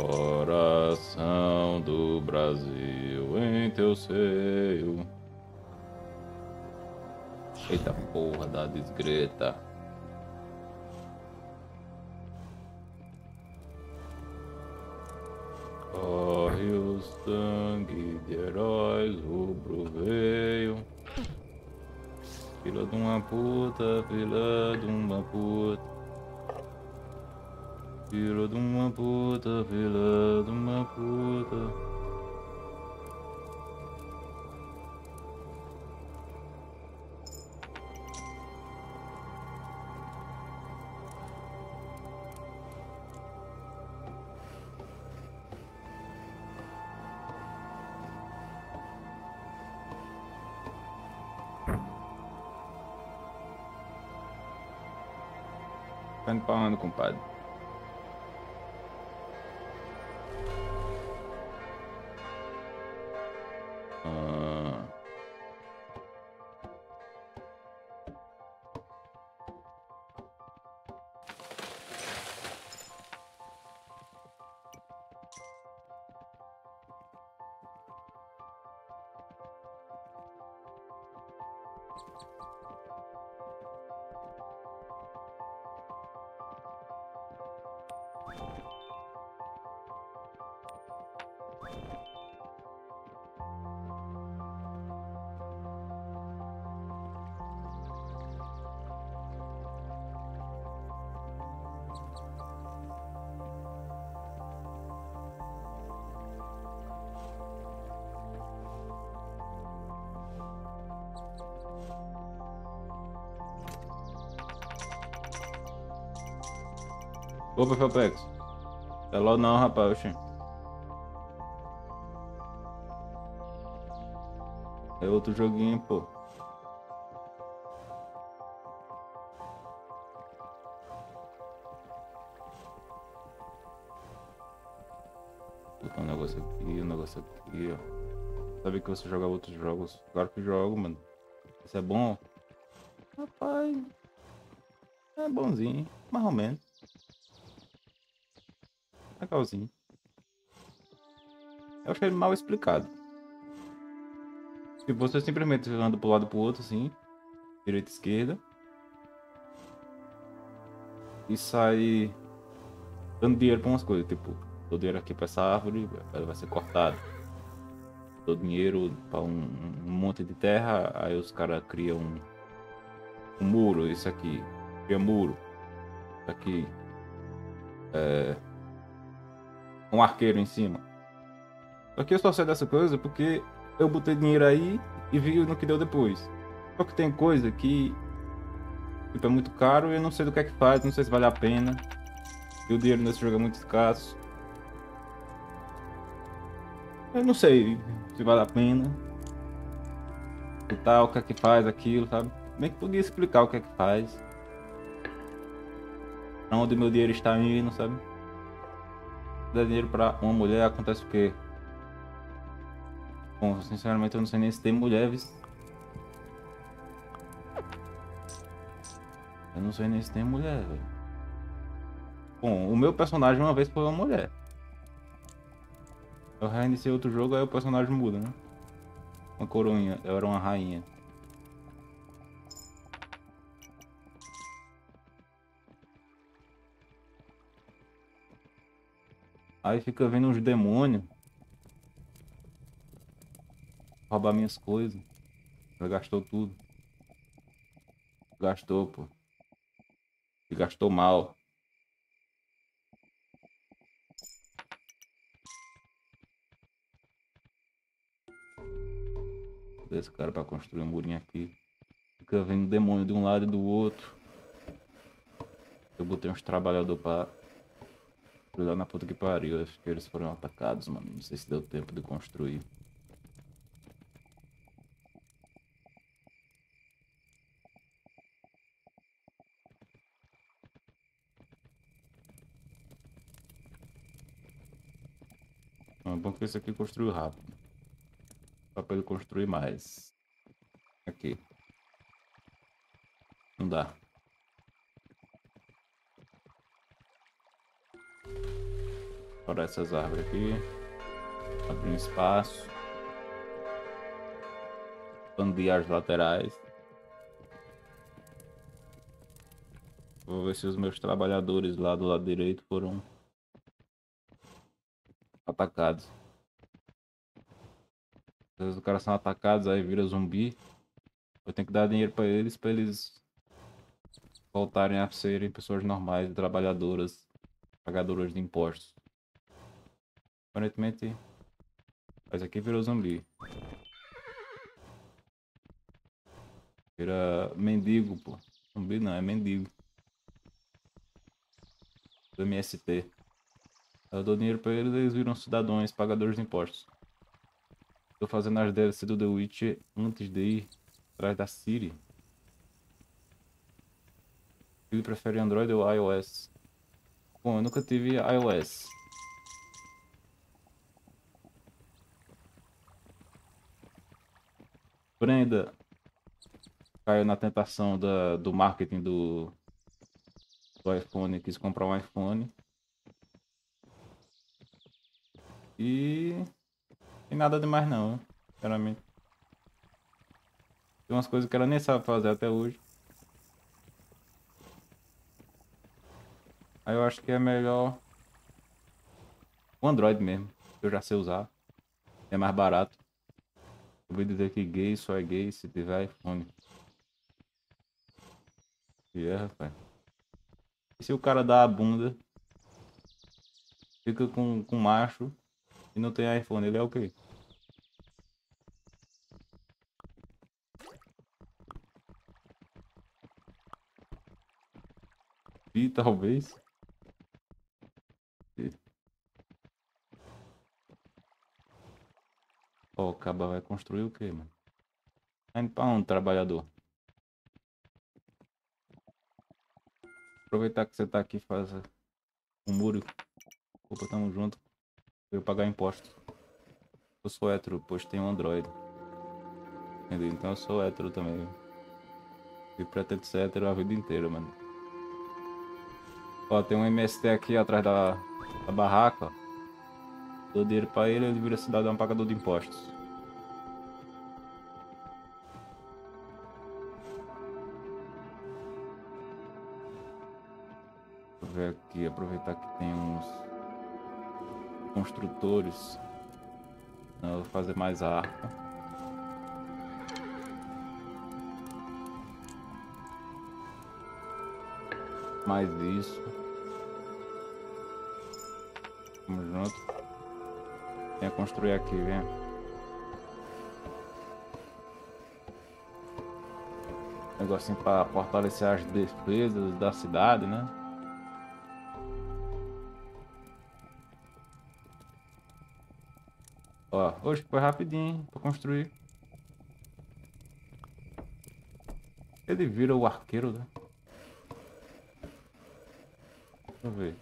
Coração do Brasil em teu seio. Eita porra da desgreta. Onde, compadre? Opa, Felpex. É logo não, rapaz, oxi. É outro joguinho, pô. Botar um negócio aqui, um negócio aqui, ó. Sabia que você joga outros jogos. Claro que jogo, mano. Isso é bom? Rapaz. É bonzinho, mais ou menos. Legalzinho. Eu achei mal explicado. Se você simplesmente anda pro lado pro outro, assim, direita e esquerda, e sai dando dinheiro pra umas coisas, tipo, dou dinheiro aqui pra essa árvore, ela vai ser cortada. Dou dinheiro pra um, um monte de terra, aí os caras criam um, um muro, isso aqui, cria muro, aqui. É, um arqueiro em cima. Só que eu só sei dessa coisa porque eu botei dinheiro aí e vi no que deu depois. Só que tem coisa que tipo, é muito caro e eu não sei do que é que faz, não sei se vale a pena. E o dinheiro nesse jogo é muito escasso. Eu não sei se vale a pena. E tal, o que é que faz aquilo, sabe? Bem que podia explicar o que é que faz. Pra onde meu dinheiro está indo, sabe? Dar dinheiro pra uma mulher, acontece o quê? Bom, sinceramente eu não sei nem se tem mulher, viu? Eu não sei nem se tem mulher, velho. Bom, o meu personagem uma vez foi uma mulher. Eu reiniciei outro jogo, aí o personagem muda, né? Uma coroinha, eu era uma rainha. Aí fica vendo uns demônios. Roubar minhas coisas. Já gastou tudo. Gastou, pô. E gastou mal. Esse cara pra construir um murinho aqui. Fica vendo demônio de um lado e do outro. Eu botei uns trabalhadores pra Lá na puta que pariu, acho que eles foram atacados, mano. Não sei se deu tempo de construir. É bom que esse aqui construiu rápido. Pra ele construir mais. Aqui. Não dá. Para essas árvores aqui. Abrir um espaço. Expandir as laterais. Vou ver se os meus trabalhadores lá do lado direito foram atacados. Às vezes os caras são atacados, aí vira zumbi. Eu tenho que dar dinheiro para eles, para eles voltarem a serem pessoas normais, trabalhadoras, pagadoras de impostos. Aparentemente, mas aqui virou zumbi. Vira mendigo, pô. Zumbi não, é mendigo. Do MST. Eu dou dinheiro pra eles eles viram cidadãos, pagadores de impostos. Tô fazendo as DLC do The Witch antes de ir atrás da Siri. Ele prefere Android ou iOS? Bom, eu nunca tive iOS. Brenda caiu na tentação da, do marketing do, do iPhone, quis comprar um iPhone. E tem nada demais não, sinceramente. Tem umas coisas que ela nem sabe fazer até hoje. Aí eu acho que é melhor o Android mesmo, que eu já sei usar. É mais barato. Vou dizer que gay só é gay se tiver iPhone. E é, rapaz. E se o cara dá a bunda, fica com, com macho e não tem iPhone, ele é o quê? E talvez. Ó, o caba vai construir o quê, mano? Indo pra onde, trabalhador? Aproveitar que você tá aqui, faz um muro. Opa, tamo junto. Eu pagar imposto. Eu sou hétero, pois tenho um Android. Entendeu? Então eu sou hétero também. E pretendo ser hétero a vida inteira, mano. Ó, tem um MST aqui atrás da, da barraca, ó. Dou dinheiro pra ele, ele vira cidadão pagador de impostos. Vou ver aqui, aproveitar que tem uns construtores. Eu vou fazer mais arco. Mais isso. Vamos junto. Venha construir aqui, venha. Negocinho para fortalecer as defesas da cidade, né? Ó, hoje foi rapidinho para construir. Ele vira o arqueiro, né? Deixa eu ver.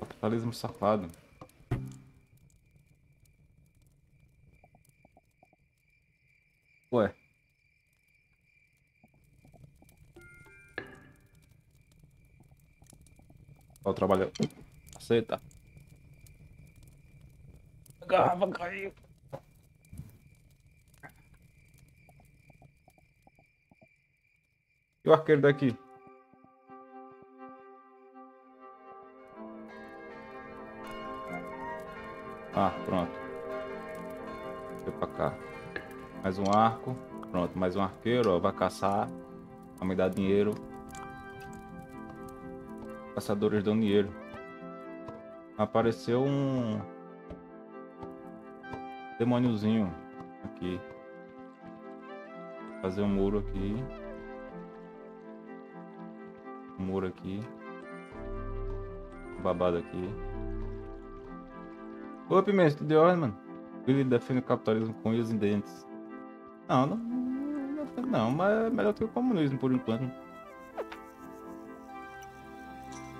Capitalismo safado. Ó, o trabalho. Aceita. A garrafa caiu. E o arqueiro daqui? Ah, pronto. Foi pra cá. Mais um arco. Pronto, mais um arqueiro, ó, vai caçar. Vai me dar dinheiro. Caçadores dão dinheiro. Apareceu um demôniozinho aqui. Fazer um muro aqui. Um muro aqui. Um babado aqui. Ô, Pimenta, de ordem, mano. Ele defende o capitalismo com e dentes. Não, não, não, não, mas é melhor que o comunismo por enquanto.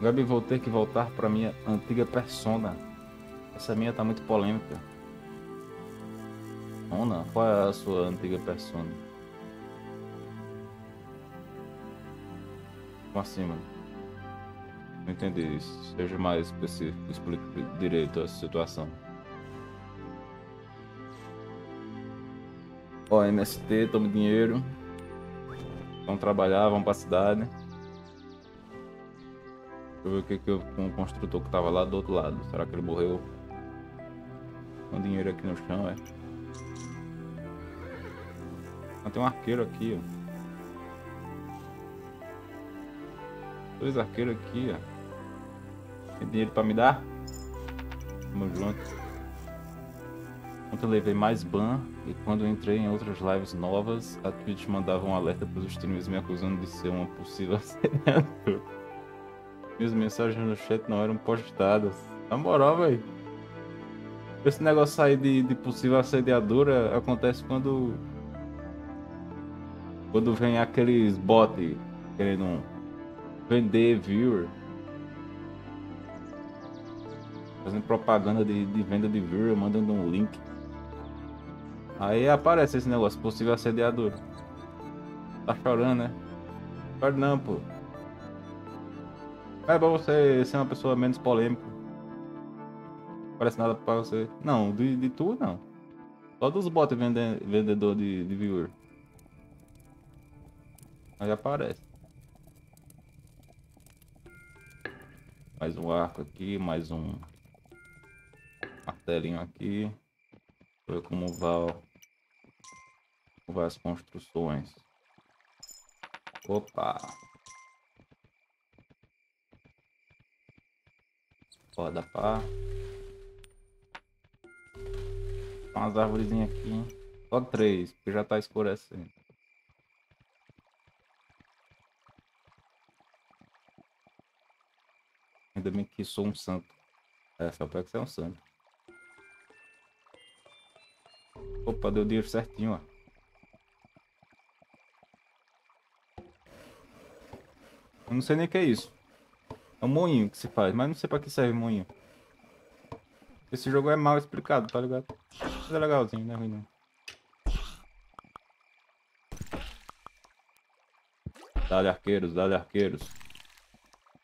Gabi, vou ter que voltar para minha antiga persona. Essa minha tá muito polêmica. Ona, qual é a sua antiga persona? Como assim, mano? Não entendi isso. Seja mais específico, explique direito a situação. Ó, MST, tome dinheiro. Vamos trabalhar, vamos pra cidade. Ver o que que eu com o construtor que tava lá do outro lado. Será que ele morreu? Com dinheiro aqui no chão, é. Ah, tem um arqueiro aqui, ó. Dois arqueiros aqui, ó. Tem dinheiro pra me dar? Tamo junto. Ontem levei mais ban e quando entrei em outras lives novas, a Twitch mandava um alerta pros streamers me acusando de ser uma possível assediador. Minhas mensagens no chat não eram postadas. Na moral, velho. Esse negócio aí de, de possível assediadora acontece quando. Quando vem aqueles bots querendo vender viewer. Fazendo propaganda de, de venda de viewer, mandando um link. Aí aparece esse negócio, possível assediador. Tá chorando, né? Chora não, pô. É pra você ser uma pessoa menos polêmica. Não parece nada pra você. Não, de, de tu não. Só dos bots vende, vendedor de, de viewer. Aí aparece. Mais um arco aqui, mais um martelinho aqui. Ver como vai, como vai as construções. Opa! Foda pá. Umas árvores aqui. Só três, porque já tá escurecendo. Ainda bem que sou um santo. É, só pega que você é um santo. Opa, deu dinheiro certinho, ó. Eu não sei nem o que é isso. É um moinho que se faz, mas não sei pra que serve moinho. Esse jogo é mal explicado, tá ligado? Mas é legalzinho, não é ruim não. Dá-lhe arqueiros, dá-lhe arqueiros.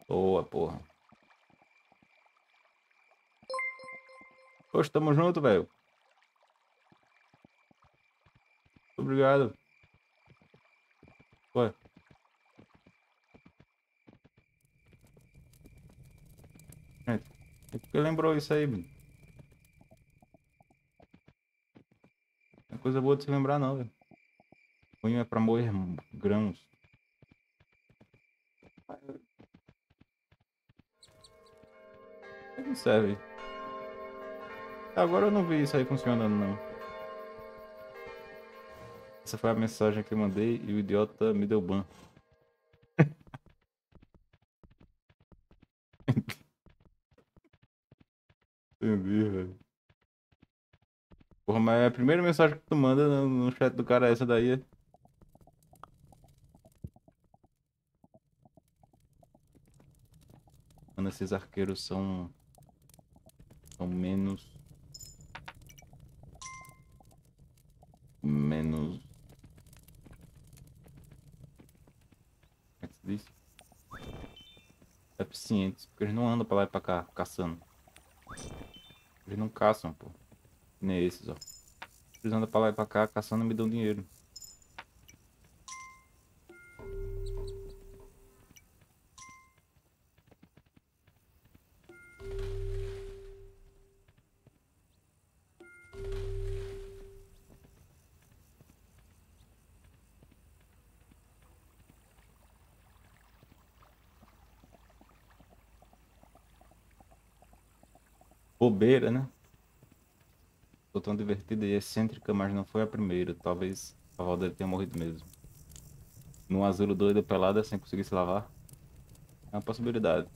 Boa, porra. Poxa, tamo junto, velho. Obrigado. Ué. Gente, por que lembrou isso aí, mano? Não é coisa boa de se lembrar não, velho. Punho é pra moer grãos. Não serve. Agora eu não vi isso aí funcionando, não. Essa foi a mensagem que eu mandei e o idiota me deu ban. Entendi, velho. Porra, mas é a primeira mensagem que tu manda no, no chat do cara é essa daí. Mano, esses arqueiros são... São menos menos. Como é que se diz? Eficientes, porque eles não andam pra lá e pra cá caçando. Eles não caçam, pô. Nem esses, ó. Eles andam pra lá e pra cá caçando me dão dinheiro. Bobeira, né? Sou tão divertida e excêntrica, mas não foi a primeira. Talvez a avó dele tenha morrido mesmo. Num asilo doido pelada sem conseguir se lavar. É uma possibilidade.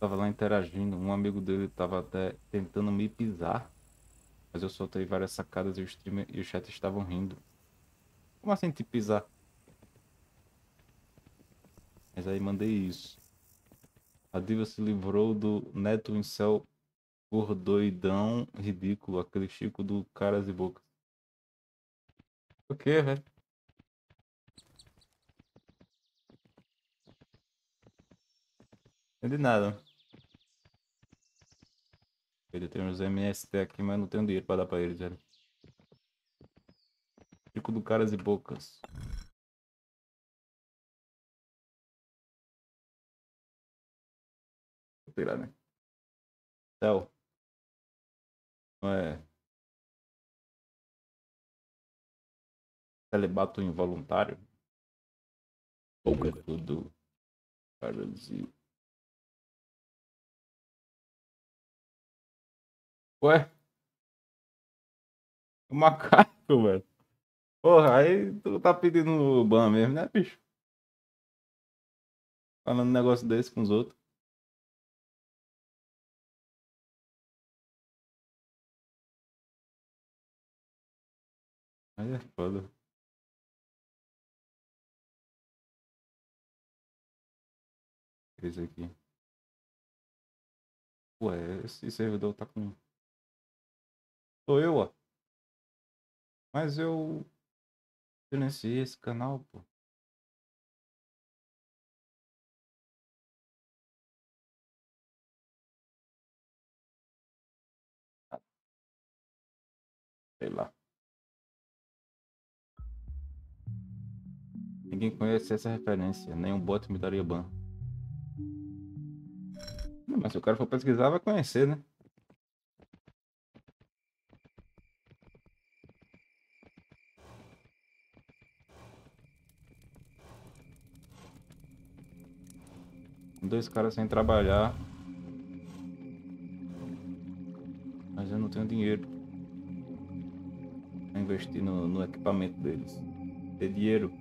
Tava lá interagindo, um amigo dele tava até tentando me pisar. Mas eu soltei várias sacadas e o streamer e o chat estavam rindo. Como assim te pisar? Mas aí mandei isso. A diva se livrou do neto incel gordoidão ridículo, aquele Chico do caras e bocas. O que, velho? Entendi nada. Ele tem uns MST aqui, mas não tenho dinheiro pra dar pra eles, velho. Chico do caras e bocas. Sei lá, né? Céu. Não é. Celibato involuntário. Pouco é tudo. Parasita. Ué? O macaco, velho. Porra, aí tu tá pedindo ban mesmo, né, bicho? Falando um negócio desse com os outros. Aí é foda. Esse aqui. Ué, esse servidor tá com. Sou eu, ó. Mas eu silenciei esse canal, pô. Sei lá. Ninguém conhece essa referência, nem um bot me daria ban. Mas se o cara for pesquisar, vai conhecer, né? Dois caras sem trabalhar. Mas eu não tenho dinheiro. Pra investir no, no equipamento deles. Ter dinheiro.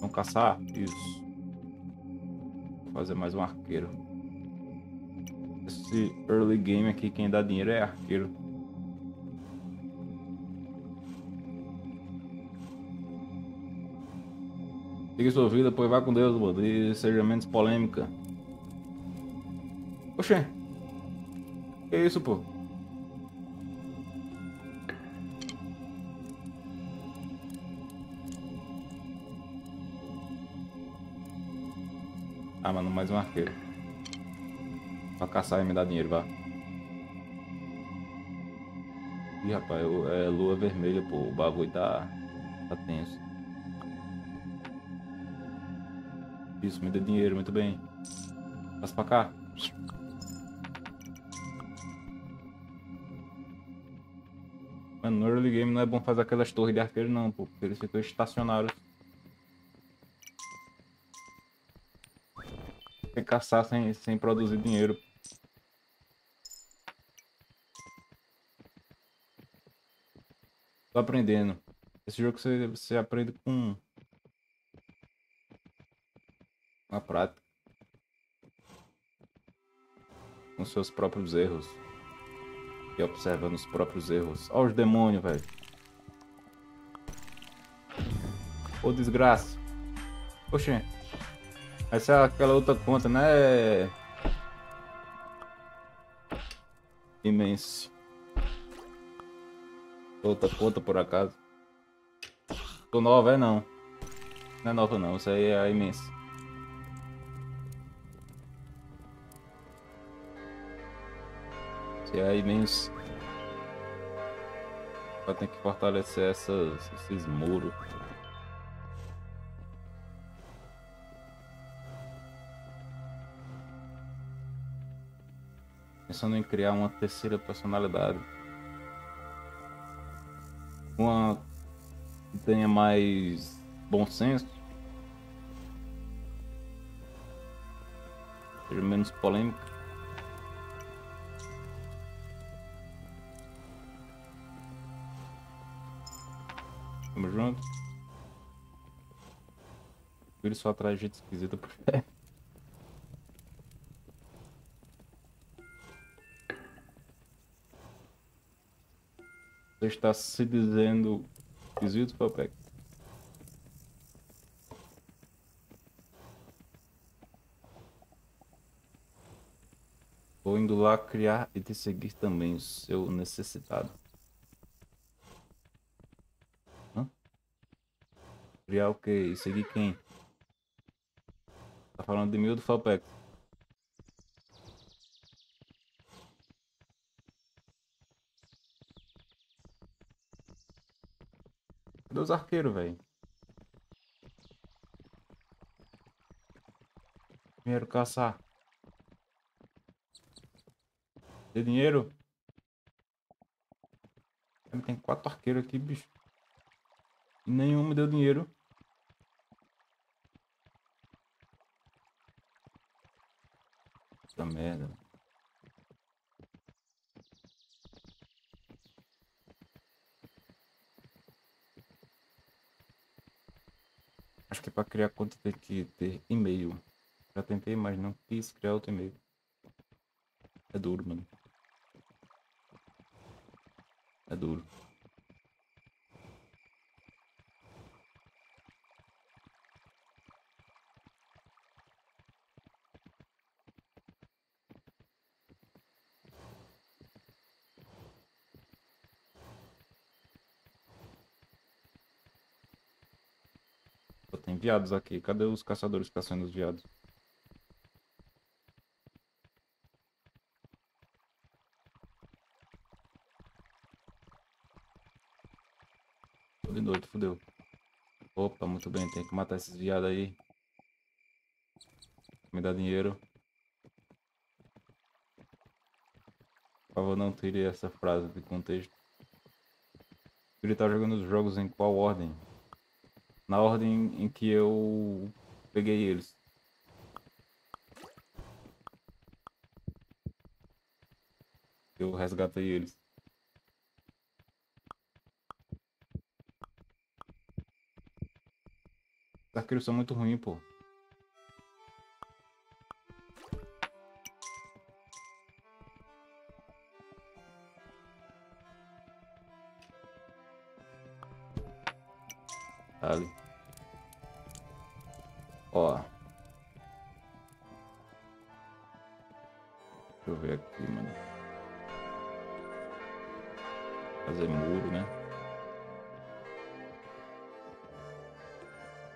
Vão caçar? Isso. Vou fazer mais um arqueiro. Esse early game aqui, quem dá dinheiro é arqueiro. Siga sua vida, pois vá com Deus, mano. E seja menos polêmica. Oxê. Que isso, pô? Mais um arqueiro. Pra caçar e me dar dinheiro, vá. Ih, rapaz, eu- é lua vermelha, pô. O bagulho tá, tá tenso. Isso, me dê dinheiro, muito bem. Passa pra cá. Mano, no early game não é bom fazer aquelas torres de arqueiro não, pô. Porque eles ficam estacionários. Caçar sem, sem produzir dinheiro. Tô aprendendo. Esse jogo você, você aprende com a prática. Com seus próprios erros. E observando os próprios erros. Olha os demônios, velho. Ô desgraça. Oxê. Essa é aquela outra conta, né? Imenso. Outra conta por acaso. Tô nova, é não. Não é nova não, isso aí é a imensa. Isso aí é a imensa. Tem que fortalecer essas, esses muros. Pensando em criar uma terceira personalidade. Uma que tenha mais bom senso. Seja menos polêmica. Tamo junto. Ele só traz gente esquisita por pé. Você está se dizendo esquisito, Papec? Vou indo lá criar e te seguir também, seu necessitado. Hã? Criar o quê? E seguir quem? Tá falando de ou do Falpex? Os arqueiros, velho? Dinheiro caçar. Tem dinheiro? Tem quatro arqueiros aqui, bicho. E nenhum me deu dinheiro. Essa merda. Que para criar conta tem que ter e-mail. Já tentei, mas não quis criar outro e-mail. É duro, mano. É duro. Tem viados aqui. Cadê os caçadores caçando os viados? De noite, fodeu. Opa, muito bem, tem que matar esses viados aí. Me dá dinheiro. Por favor, não tire essa frase de contexto. Ele tá jogando os jogos em qual ordem? Na ordem em que eu peguei eles. Eu resgatei eles. Os arqueiros são muito ruins, pô. Ó. Deixa eu ver aqui, mano. Fazer muro, né?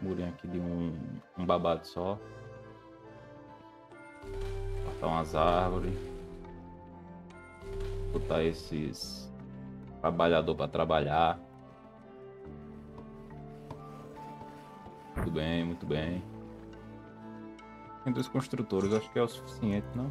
Murinho aqui de um, um babado só. Cortar umas árvores. Botar esses trabalhador para trabalhar. Muito bem, muito bem. Tem dois construtores, acho que é o suficiente, não?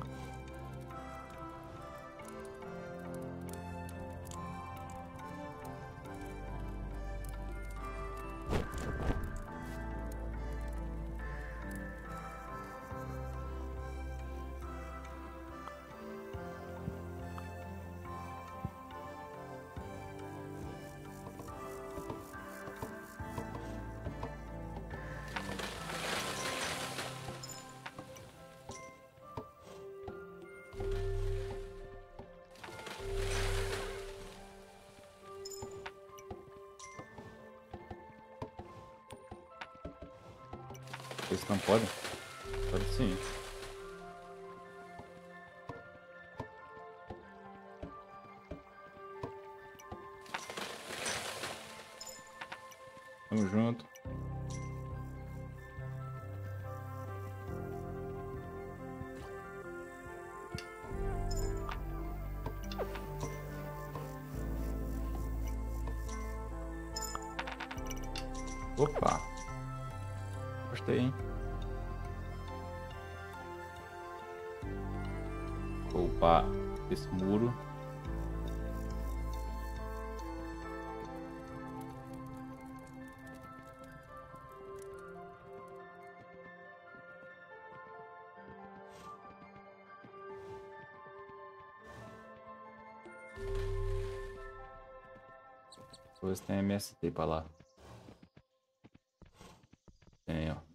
Depois tem MST pra lá. Tem, ó.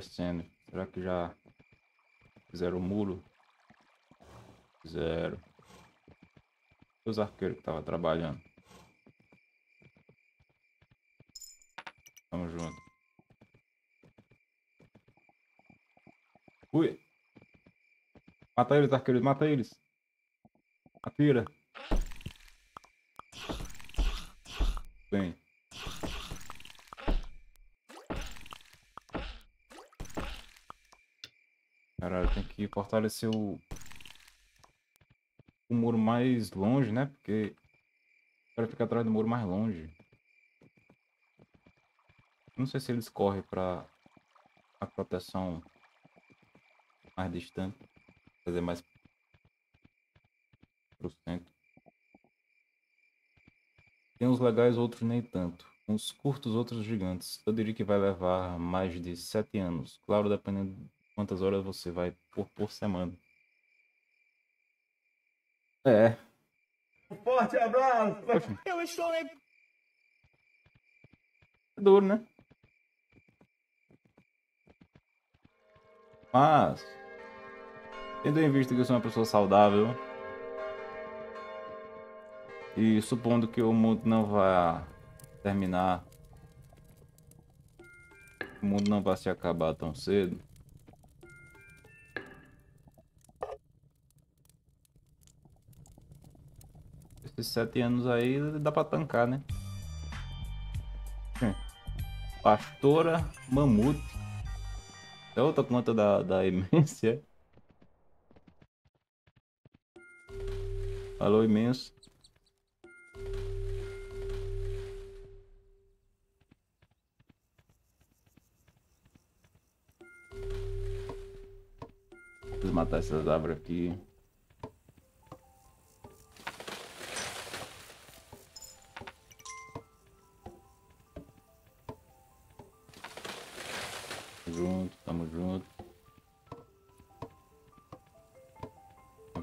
Por acendo. Será que já fizeram o muro? Fizeram. Os arqueiros que estavam trabalhando. Tamo junto. Ui. Mata eles, arqueiros, mata eles. Atira. Bem. Fortalecer o... O muro mais longe, né? Porque... Para ficar atrás do muro mais longe. Não sei se eles correm para a proteção mais distante. Fazer mais pro centro. Tem uns legais, outros nem tanto. Uns curtos, outros gigantes. Eu diria que vai levar mais de 7 anos. Claro, dependendo de quantas horas você vai por, por semana. É. Um forte abraço! Poxa, Eu estou em... é duro, né? Mas, tendo em vista que eu sou uma pessoa saudável, e supondo que o mundo não vai terminar, o mundo não vai se acabar tão cedo, esses sete anos aí dá pra tancar, né? Hum. Pastora Mamute. É outra conta da, da Imência. Falou imenso. Preciso matar essas árvores aqui.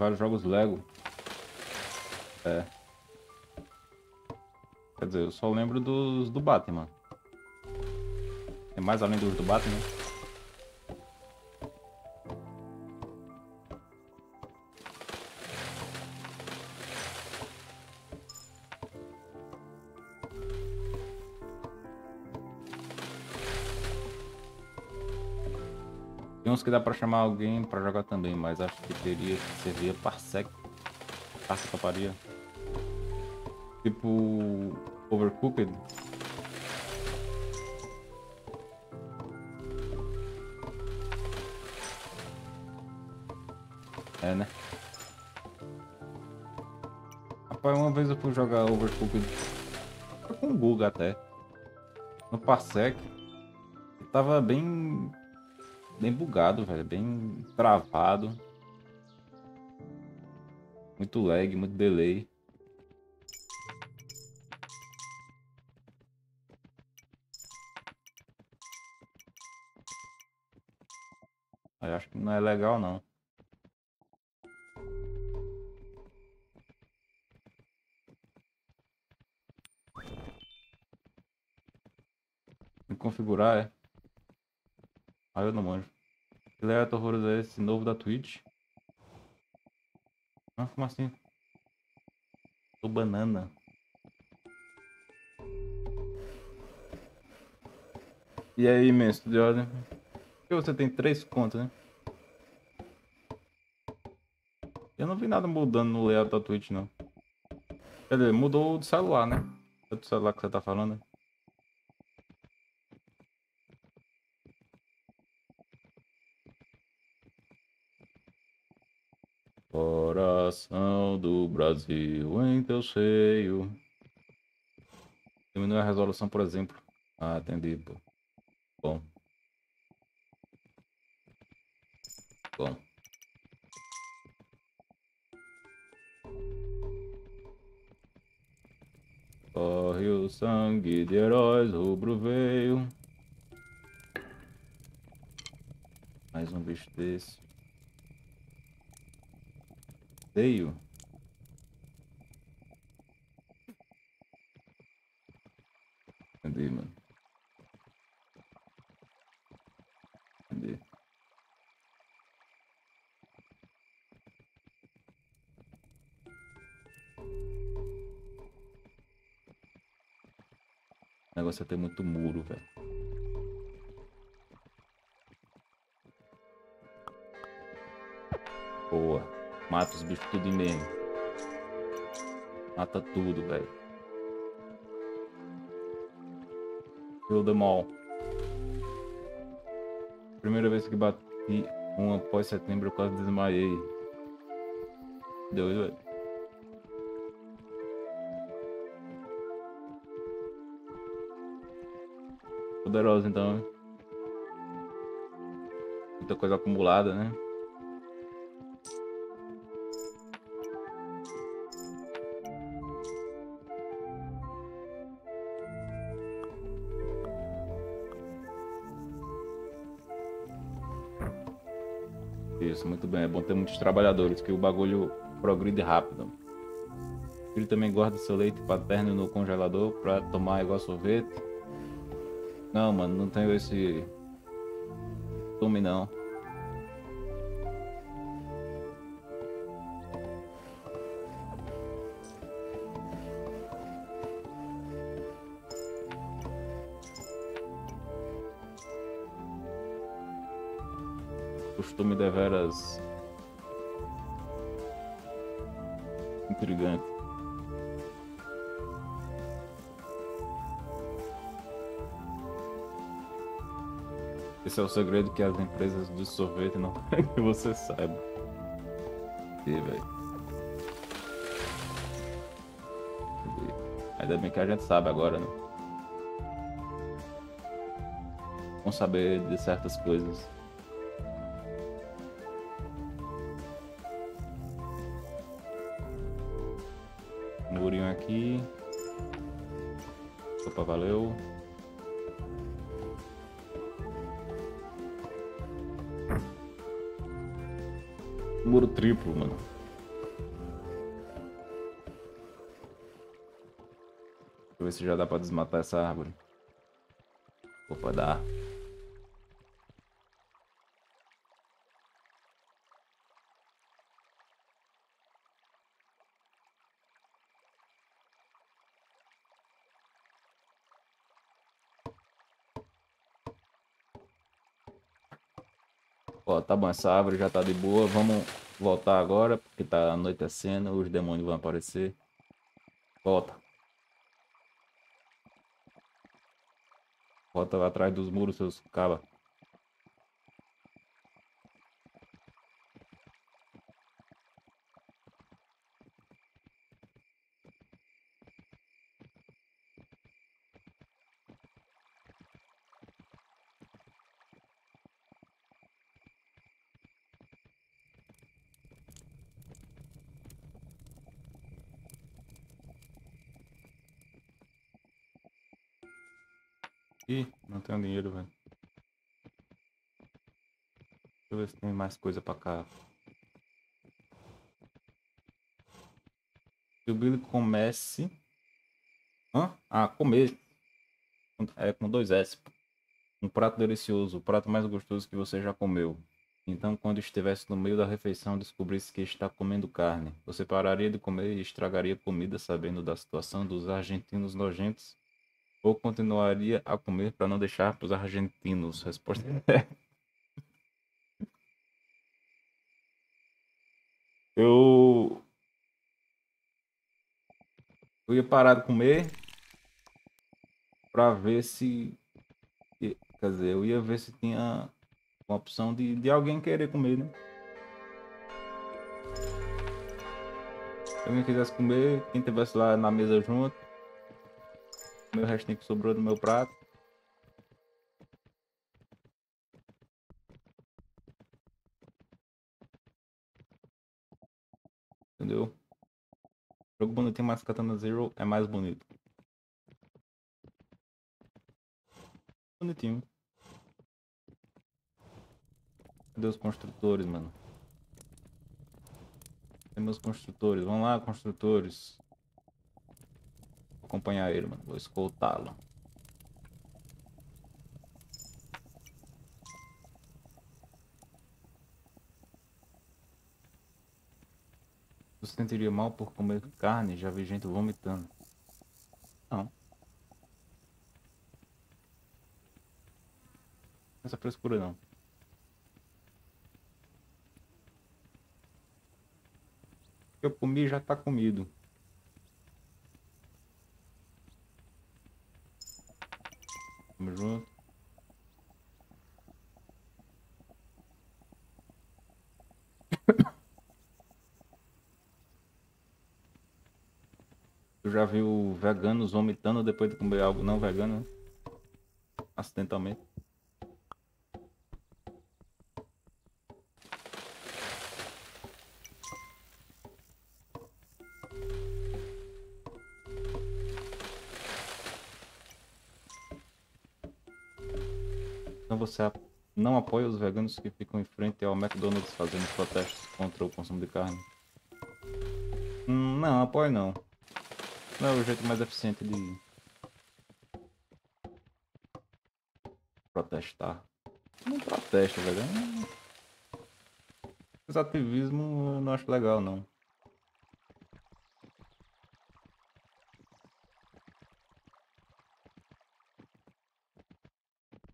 Vários jogos Lego. É. Quer dizer, eu só lembro dos do Batman. Tem mais além dos do Batman? Que dá pra chamar alguém pra jogar também, mas acho que teria que servir Parsec. Passa paparia. Tipo. Overcooked. É, né? Rapaz, uma vez eu fui jogar Overcooked. Com o até. No Parsec. Tava bem bem bugado, velho. Bem travado. Muito lag, muito delay. Aí acho que não é legal não. Configurar, é. Ah, eu não manjo. Ele é horrores é esse novo da Twitch? Ah, como assim? Sou banana. E aí, imenso de ordem? Porque você tem três contas, né? Eu não vi nada mudando no layout da Twitch, não. Quer dizer, mudou do celular, né? É do celular que você tá falando, né? Coração do Brasil em teu seio. Diminui a resolução, por exemplo. Ah, entendi. Bom. Bom. Corre o sangue de heróis, rubro veio. Mais um bicho desse. Odeio. Cadê, mano? Cadê? O negócio é ter muito muro, velho. Boa. Mata os bichos tudo mesmo. Mata tudo, velho. Kill them all. Primeira vez que bati um após setembro, eu quase desmaiei. Doido, velho. Poderosa então. Muita coisa acumulada, né? Muito bem. É bom ter muitos trabalhadores, que o bagulho progride rápido. Ele também guarda seu leite paterno no congelador para tomar igual sorvete. Não, mano, não tenho esse. Tome não. Costume deveras. Intrigante. Esse é o segredo que as empresas de sorvete não querem que você saiba. E, velho. Ainda bem que a gente sabe agora, né? Vamos saber de certas coisas. Pra desmatar essa árvore. Opa, dá. Ó, tá bom, essa árvore já tá de boa. Vamos voltar agora, porque tá anoitecendo, os demônios vão aparecer. Volta. Volta atrás dos muros, seus cabas. Ih, não tenho dinheiro, velho. Deixa coisa pra cá. Se o Billy comece. Hã? Ah, comer. É com dois S. Um prato delicioso, o prato mais gostoso que você já comeu. Então, quando estivesse no meio da refeição, descobrisse que está comendo carne. Você pararia de comer e estragaria comida sabendo da situação dos argentinos nojentos? Ou continuaria a comer para não deixar para os argentinos? Resposta é. Eu. Eu ia parar de comer para ver se. Quer dizer, eu ia ver se tinha uma opção de, de alguém querer comer, né? Se alguém quisesse comer, quem estivesse lá na mesa junto, meu restinho que sobrou do meu prato. O jogo bonito tem mais Katana Zero é mais bonito. Bonitinho. Cadê os construtores, mano? Tem meus construtores. Vamos lá, construtores. Vou acompanhar ele, mano. Vou escoltá-lo. sentiria mal por comer carne, já vi gente vomitando. Não. Essa frescura não. Eu comi já tá comido. Tamo junto. Eu já vi o veganos vomitando depois de comer algo não vegano, né? Acidentalmente. Então você não apoia os veganos que ficam em frente ao McDonald's fazendo protestos contra o consumo de carne? Hum, não, apoio não. Não é o jeito mais eficiente de protestar. Não protesta, velho. Não- Esse ativismo eu não acho legal, não.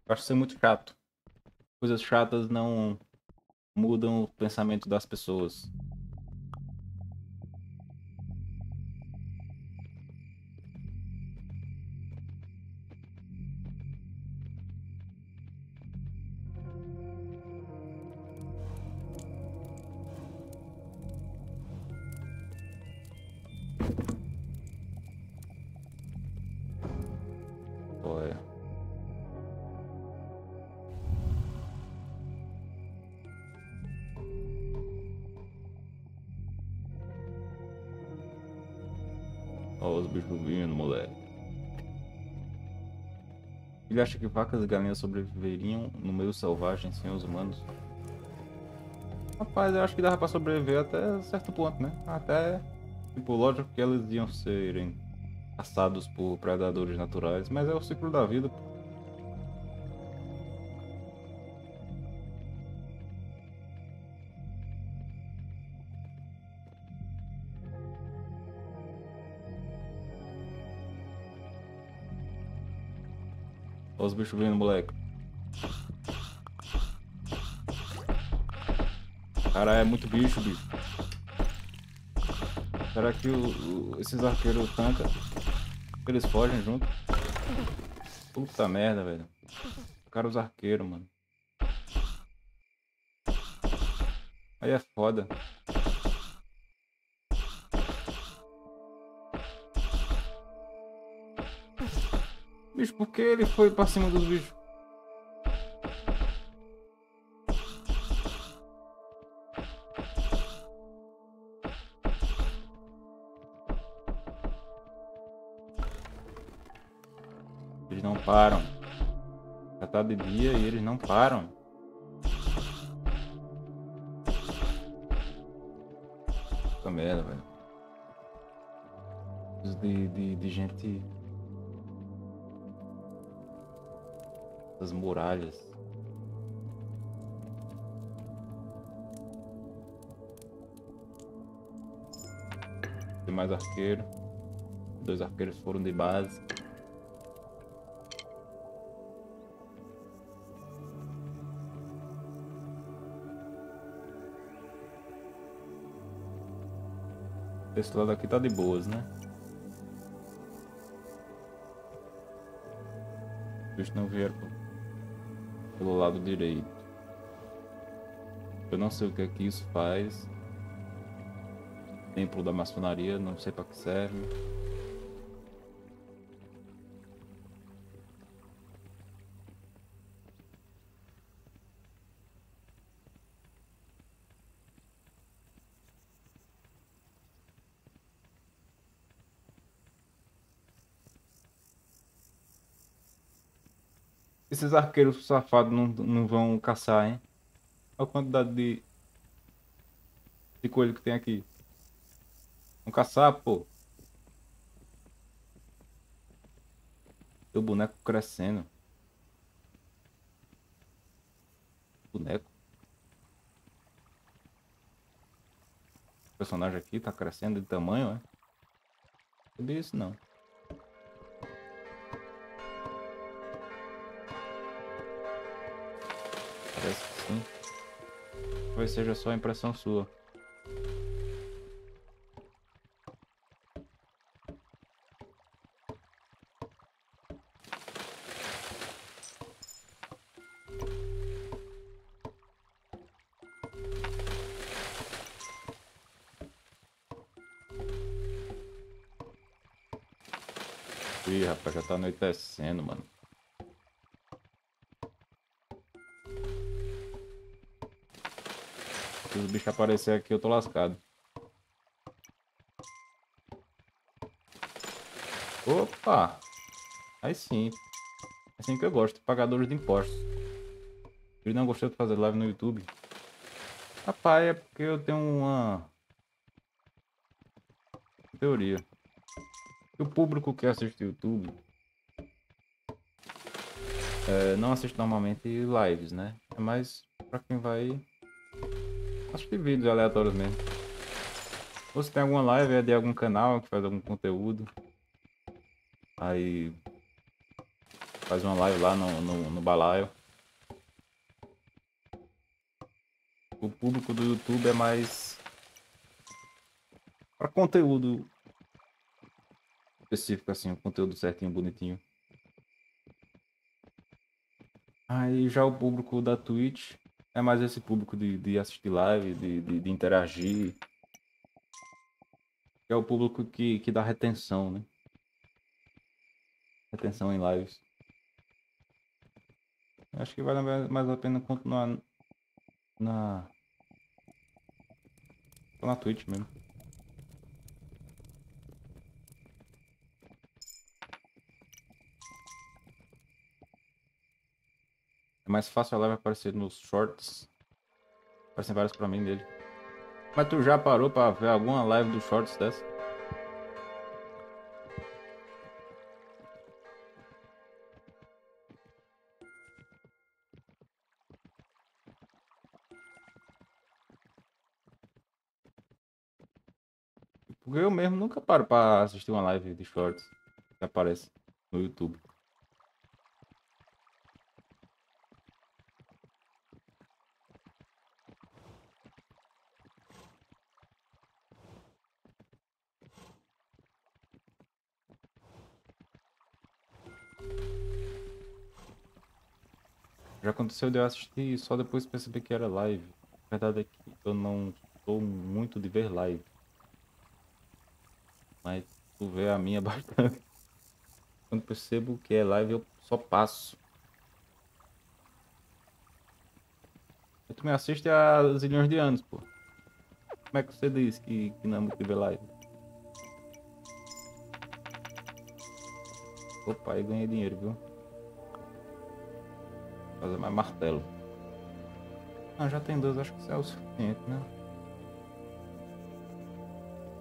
Eu acho isso muito chato. Coisas chatas não mudam o pensamento das pessoas. Acha que vacas e galinhas sobreviveriam no meio selvagem sem os humanos? Rapaz, eu acho que dava pra sobreviver até certo ponto, né? Até, tipo, lógico que eles iam serem caçados por predadores naturais, mas é o ciclo da vida. pô. Olha os bichos vindo, moleque. Cara, é muito bicho, bicho. Será que o- o- esses arqueiros tancam? Eles fogem junto? Puta merda, velho. Cara, os arqueiros, mano. Aí é foda. Bicho, por que ele foi pra cima dos bichos? Eles não param. Já tá de dia e eles não param. Puta merda, velho. De, de, de gente. Das muralhas. Tem mais arqueiro. Dois arqueiros foram de base. Esse lado aqui tá de boas, né? Os não vieram pelo lado direito. Eu não sei o que é que isso faz. Templo da maçonaria, não sei pra que serve. Esses arqueiros safados não, não vão caçar, hein? Olha a quantidade de. de coelho que tem aqui. Vão caçar, pô. Teu boneco crescendo. Boneco. O personagem aqui tá crescendo de tamanho, é? Sabia isso não. Talvez seja só impressão sua. Ih, rapaz, já tá anoitecendo, mano. Bichos aparecer aqui, eu tô lascado. Opa! Aí sim. É assim que eu gosto, pagadores de impostos. Ele não gostou de fazer live no YouTube. Rapaz, é porque eu tenho uma teoria. O público que assiste YouTube é, não assiste normalmente lives, né? É mais pra quem vai assistir vídeos aleatórios mesmo. Ou se tem alguma live é de algum canal que faz algum conteúdo. Aí faz uma live lá no, no, no balaio. O público do YouTube é mais para conteúdo específico, assim, um conteúdo certinho, bonitinho. Aí já o público da Twitch é mais esse público de, de assistir live, de, de, de interagir. É o público que, que dá retenção, né? Retenção em lives. Acho que vale mais a pena continuar na. na Twitch mesmo. Mais fácil a live aparecer nos shorts. Aparecem vários pra mim dele. Mas tu já parou pra ver alguma live dos shorts dessa? Porque eu mesmo nunca paro pra assistir uma live de shorts que aparece no YouTube. Já aconteceu de eu assistir e só depois perceber que era live. A verdade é que eu não sou muito de ver live. Mas tu vê a minha bastante. Quando percebo que é live eu só passo. E tu me assiste há zilhões de anos, pô. Como é que você diz que, que não é muito de ver live? Opa, aí ganhei dinheiro, viu? Fazer mais martelo. Ah, já tem dois, acho que isso é o suficiente, né?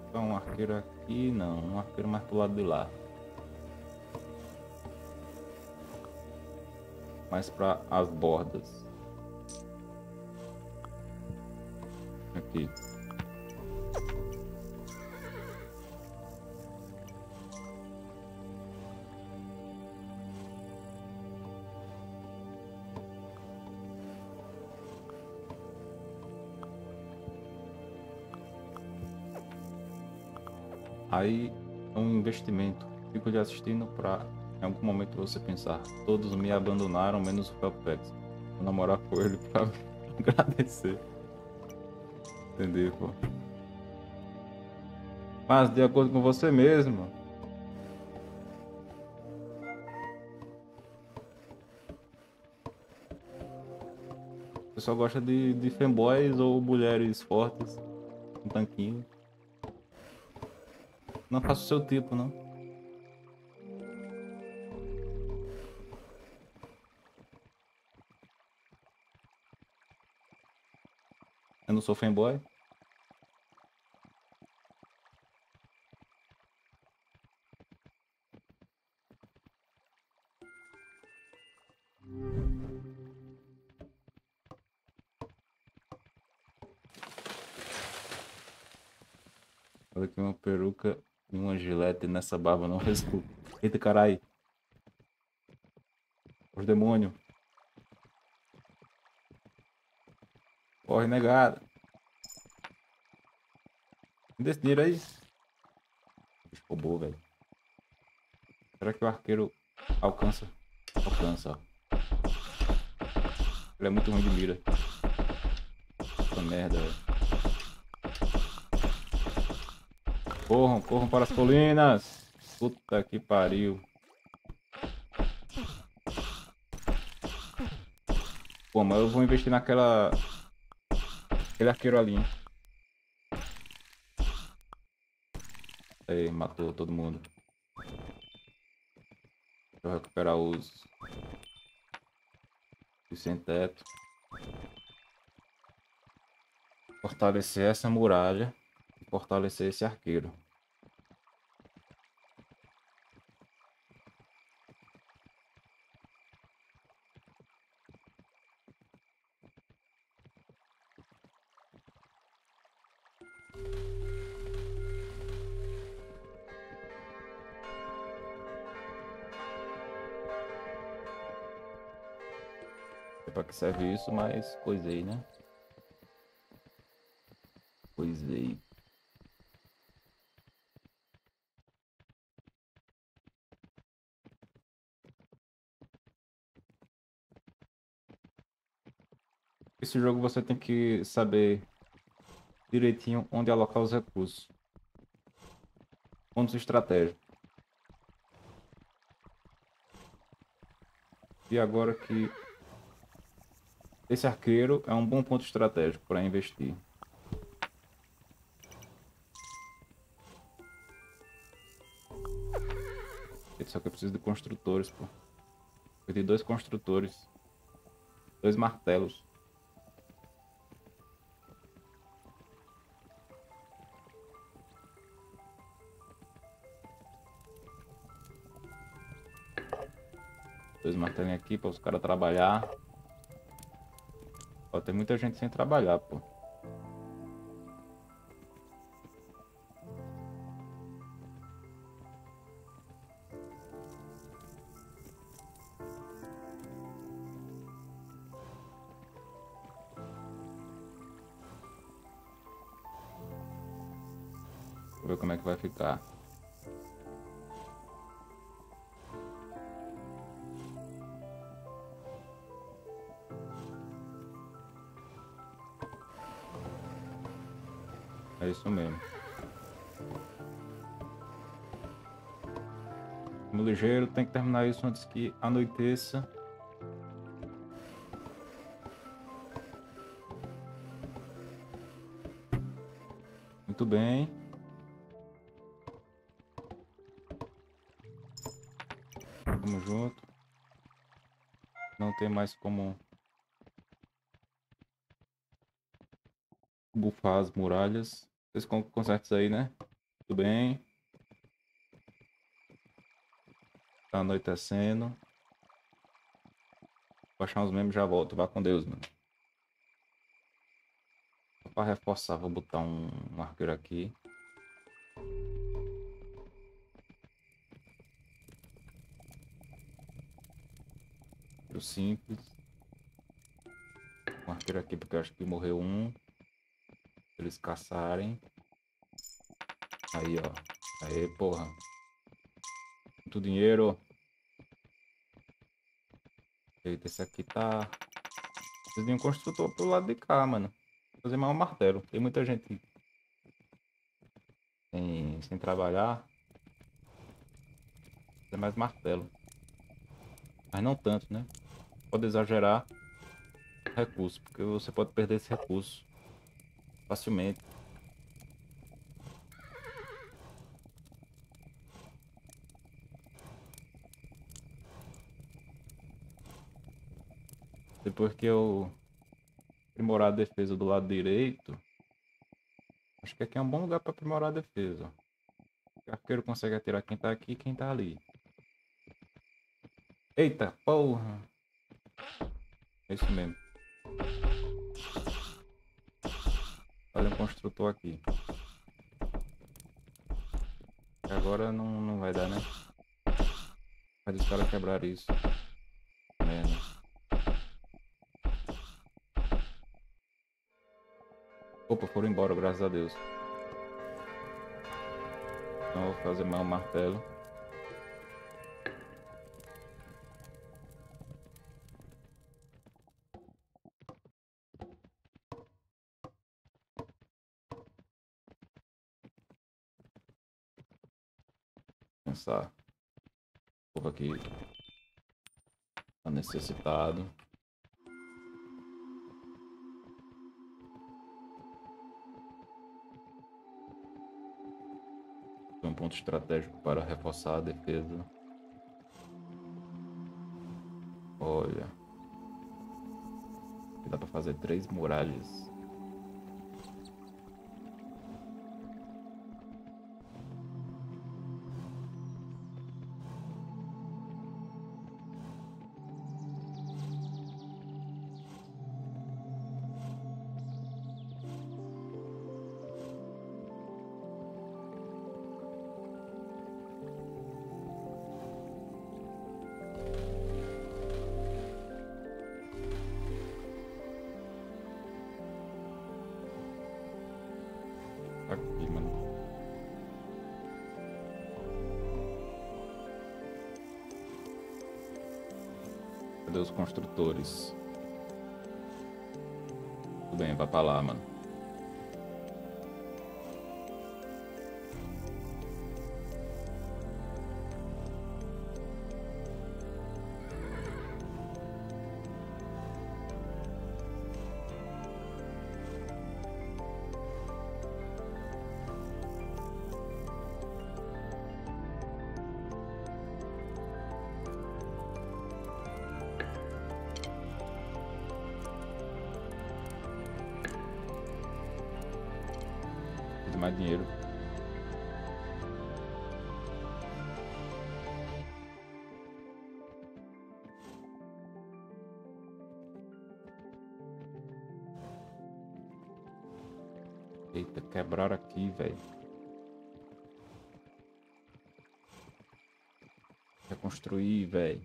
Então um arqueiro aqui, não, um arqueiro mais pro lado de lá. Mais para as bordas. Aqui. Aí é um investimento. Fico lhe assistindo para em algum momento você pensar, todos me abandonaram, menos o Felpex. Vou namorar com ele para agradecer. Entendeu, pô? Mas de acordo com você mesmo. Você só gosta de, de fanboys ou mulheres fortes, um tanquinho. Não faço o seu tipo, não. Eu não sou fanboy. Gilete nessa barba não resolve. Eita carai. Os demônios. Corre, negada. Me desse dinheiro aí. Bicho velho. Será que o arqueiro alcança? Alcança, ó. Ele é muito ruim de mira. Essa merda, velho. Corram, corram para as colinas. Puta que pariu. Pô, mas eu vou investir naquela... Aquele arqueiro ali. Aí, matou todo mundo. Deixa eu recuperar os... Os sem teto. Fortalecer essa muralha. Fortalecer esse arqueiro. Serve isso, mas coisei, né? Coisei. Esse jogo você tem que saber direitinho onde alocar os recursos. Pontos estratégicos. E agora que esse arqueiro é um bom ponto estratégico para investir. Só que eu preciso de construtores, pô. Perdi dois construtores. Dois martelos. Dois martelinhos aqui para os caras trabalhar. Tem muita gente sem trabalhar, pô. Ligeiro, tem que terminar isso antes que anoiteça. Muito bem. Vamos junto. Não tem mais como bufar as muralhas. Vocês consertam isso aí, né? Tudo bem. Tá anoitecendo. Vou achar uns membros já volto. Vá com Deus, mano. Pra reforçar, vou botar um, arqueiro aqui. O simples. Um arqueiro aqui porque eu acho que morreu um eles caçarem. Aí, ó. Aí, porra. Muito dinheiro. Eita, esse aqui tá... Preciso de um construtor pro lado de cá, mano. Vou fazer mais um martelo. Tem muita gente sem, sem trabalhar. Fazer mais martelo. Mas não tanto, né? Pode exagerar recurso, porque você pode perder esse recurso facilmente. Depois que eu aprimorar a defesa do lado direito, acho que aqui é um bom lugar para aprimorar a defesa. O arqueiro consegue atirar quem tá aqui e quem tá ali. Eita, porra! É isso mesmo. Olha um construtor aqui. Agora não, não vai dar, né? Mas os caras quebraram isso. Opa, foram embora, graças a Deus. Então vou fazer mais um martelo. Pensar. O aqui tá necessitado. Um ponto estratégico para reforçar a defesa. Olha. Aqui dá para fazer três muralhas. Mais dinheiro. Eita, quebraram aqui, velho. Reconstruir, velho.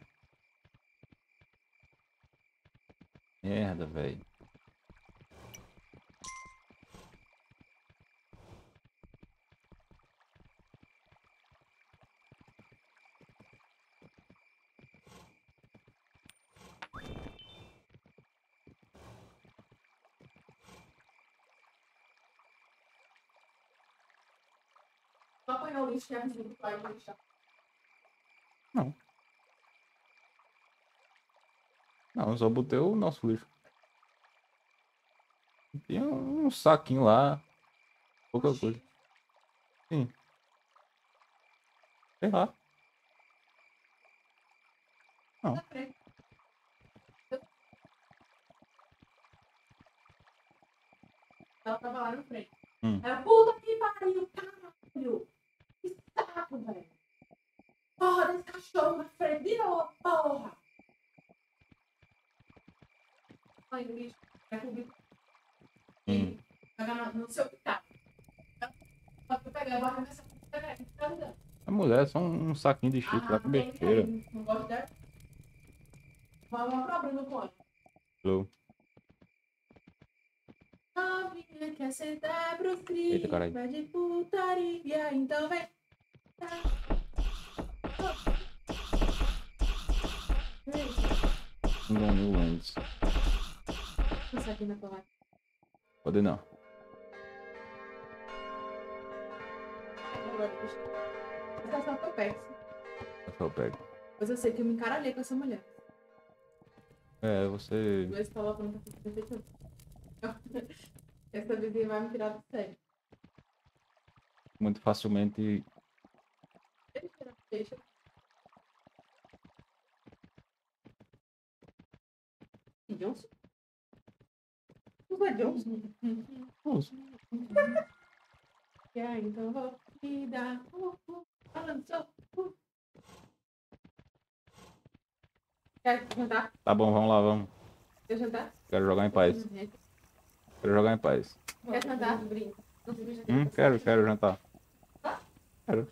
Merda, velho. Vai lixar. Não. Não, eu só botei o nosso lixo. Tinha um saquinho lá. Pouca coisa. Sim. Sei lá. Não. Ela tava lá na frente. Hum. Ela, puta que pariu, caralho. Saco, velho. Porra, desse cachorro na frente de novo, porra. Ai, o lixo. É comigo. Hum. Jogar no, no seu picado. Só que eu pegar, eu vou arremessar com o pegar. Tá me dando. A mulher é só um, um saquinho de chifre lá com besteira. aí, Não gosto dela. Vamos pra Bruno Cone. Falou. Novinha quer sentar. Eita, caralho. Vai de putaria, então vem. Um mil antes. Passar aqui na colar. Pode não. Essa é só que eu pego. Essa eu pego. Mas eu sei que eu me encaralhei com essa mulher. É, você. Não tá. Essa vizinha vai me tirar do sério. muito facilmente. Deixa, Johnson? Não é Johnson? E aí, então vou me dar. Balançou. Uh. Quer jantar? Tá bom, vamos lá, vamos. Quer jantar? Quero jogar em paz. Quero jogar em paz. Quer jantar? Hum, quero, quero jantar. Quero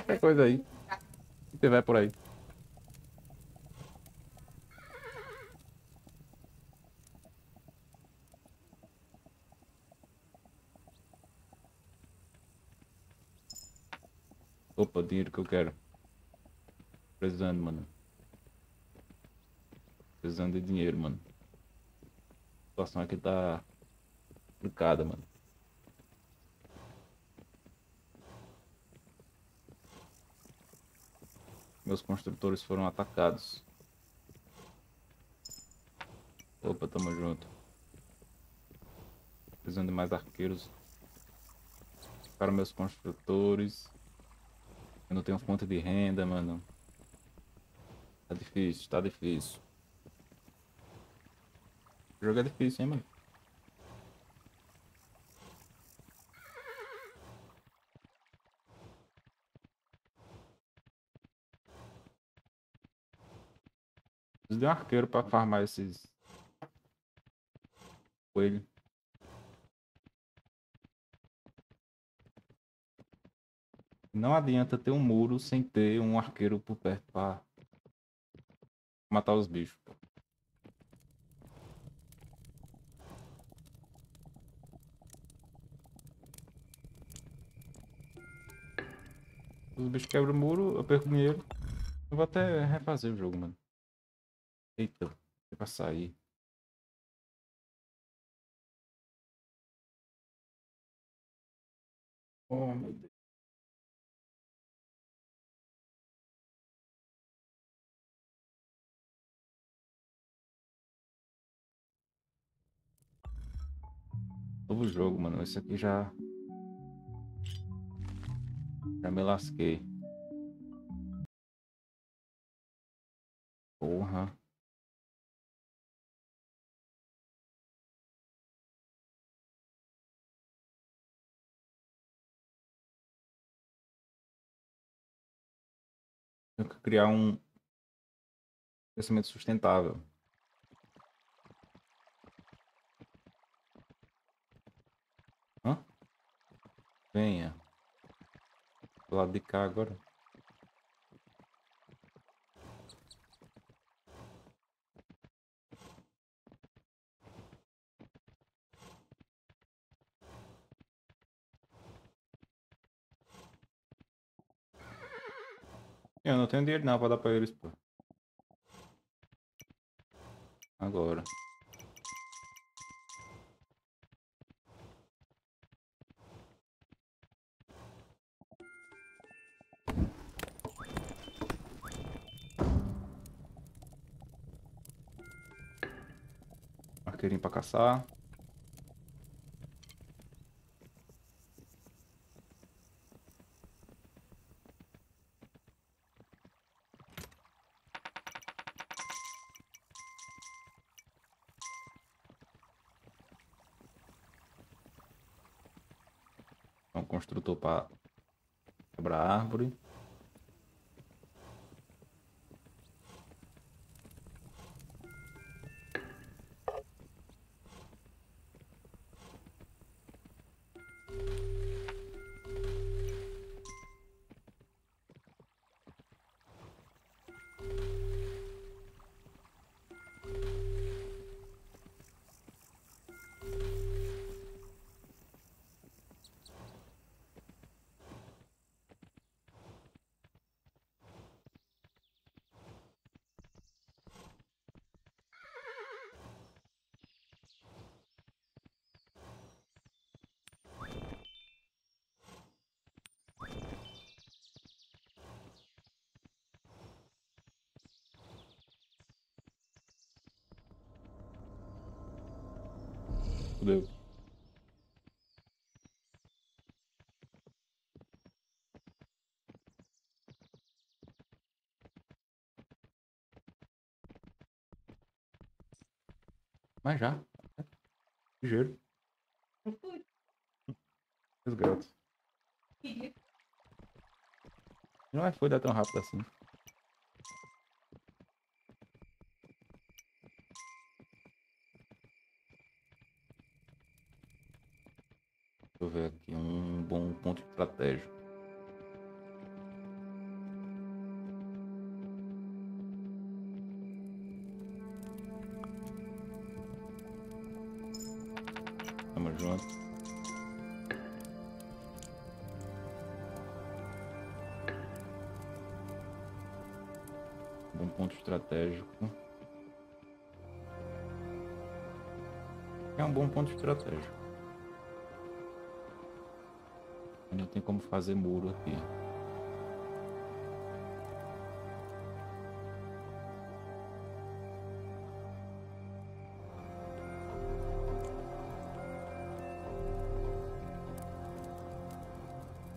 qualquer coisa aí. Se tiver por aí. Opa, dinheiro que eu quero. Precisando, mano. Precisando de dinheiro, mano. A situação aqui tá complicada, mano. Meus construtores foram atacados. Opa, tamo junto. Precisando de mais arqueiros. Para meus construtores. Eu não tenho fonte de renda, mano. Tá difícil, tá difícil. O jogo é difícil, hein, mano. Preciso de um arqueiro pra farmar esses coelhos. Não adianta ter um muro sem ter um arqueiro por perto pra matar os bichos. Os bichos quebram o muro, eu perco dinheiro. Eu vou até refazer o jogo, mano. Eita, é pra sair. Oh, meu Deus. Novo jogo, mano. Esse aqui já. Já me lasquei. Porra. Que criar um crescimento sustentável. Hã? Venha. Do lado de cá agora. Eu não tenho dinheiro não pra dar pra eles, pô. Agora. Arqueirinho pra caçar. Um construtor para quebrar árvore. Mas já. Ligeiro. Resgato. Pedi. Não é foi dar tão rápido assim. Estratégico. Não tem como fazer muro aqui.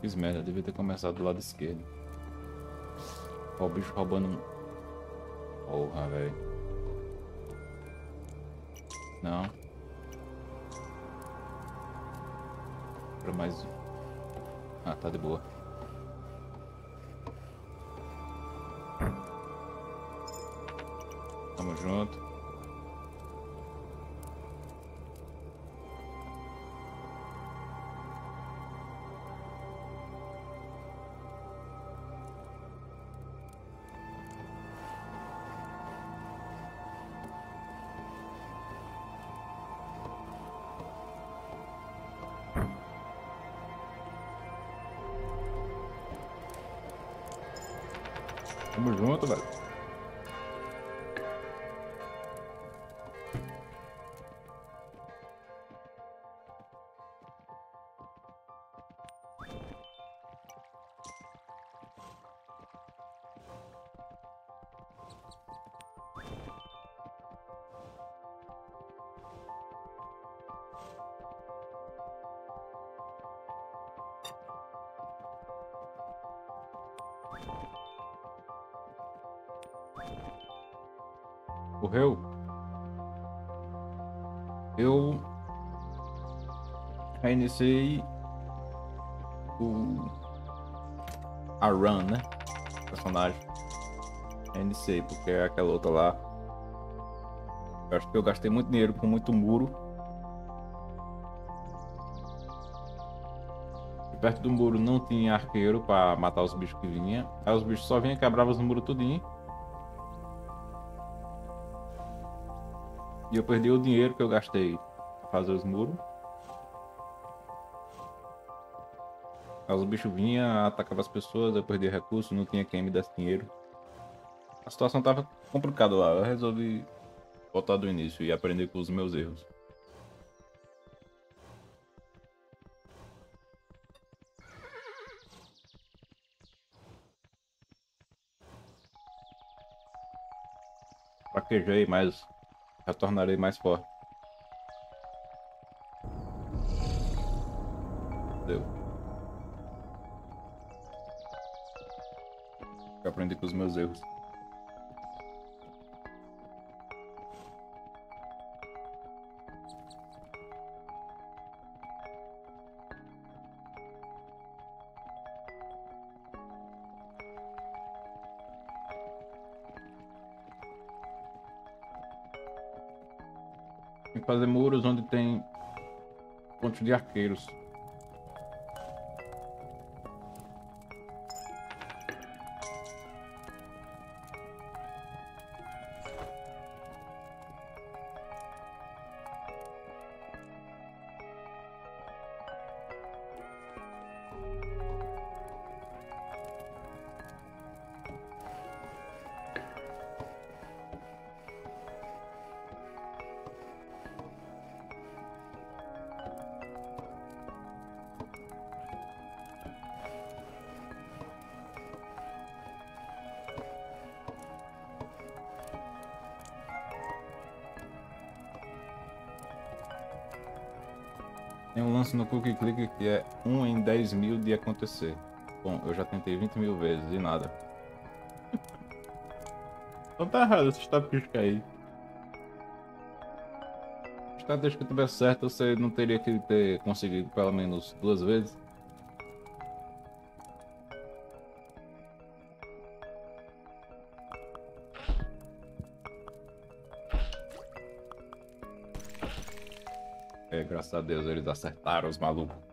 Fiz merda, devia ter começado do lado esquerdo. Ó, o bicho roubando. Porra, velho. Não. Pra mais. Ah, tá de boa. Tamo junto. Correu? Eu reiniciei o a run, né? Personagem. Reiniciei porque é aquela outra lá. Eu acho que eu gastei muito dinheiro com muito muro. E perto do muro não tinha arqueiro pra matar os bichos que vinham. Aí os bichos só vinham e quebravam os muros tudinho. E eu perdi o dinheiro que eu gastei pra fazer os muros. Aí os bichos vinham, atacavam as pessoas, eu perdi recursos, não tinha quem me desse dinheiro. A situação tava complicada lá, eu resolvi voltar do início e aprender com os meus erros. Fraquejei, mas retornarei mais forte. Deu. Eu aprendi com os meus erros. Fazer muros onde tem pontos de arqueiros. Cookie click que é 1 em 10 mil de acontecer. Bom, eu já tentei 20 mil vezes e nada. então tá errado essa estatística aí. Estatística tivesse certa, você não teria que ter conseguido pelo menos duas vezes. Graças a Deus eles acertaram os malucos.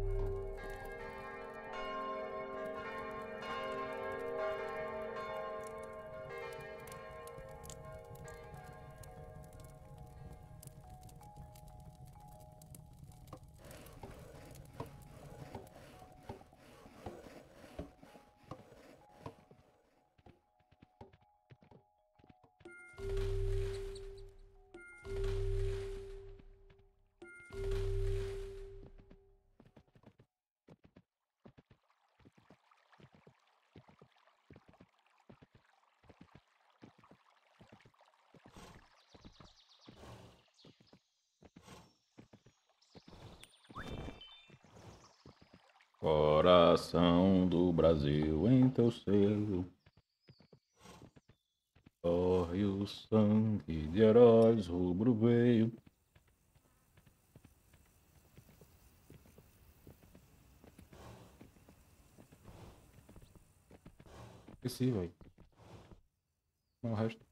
Coração do Brasil em teu seio. Corre o sangue de heróis rubro veio. Esqueci, velho. Não, o resto.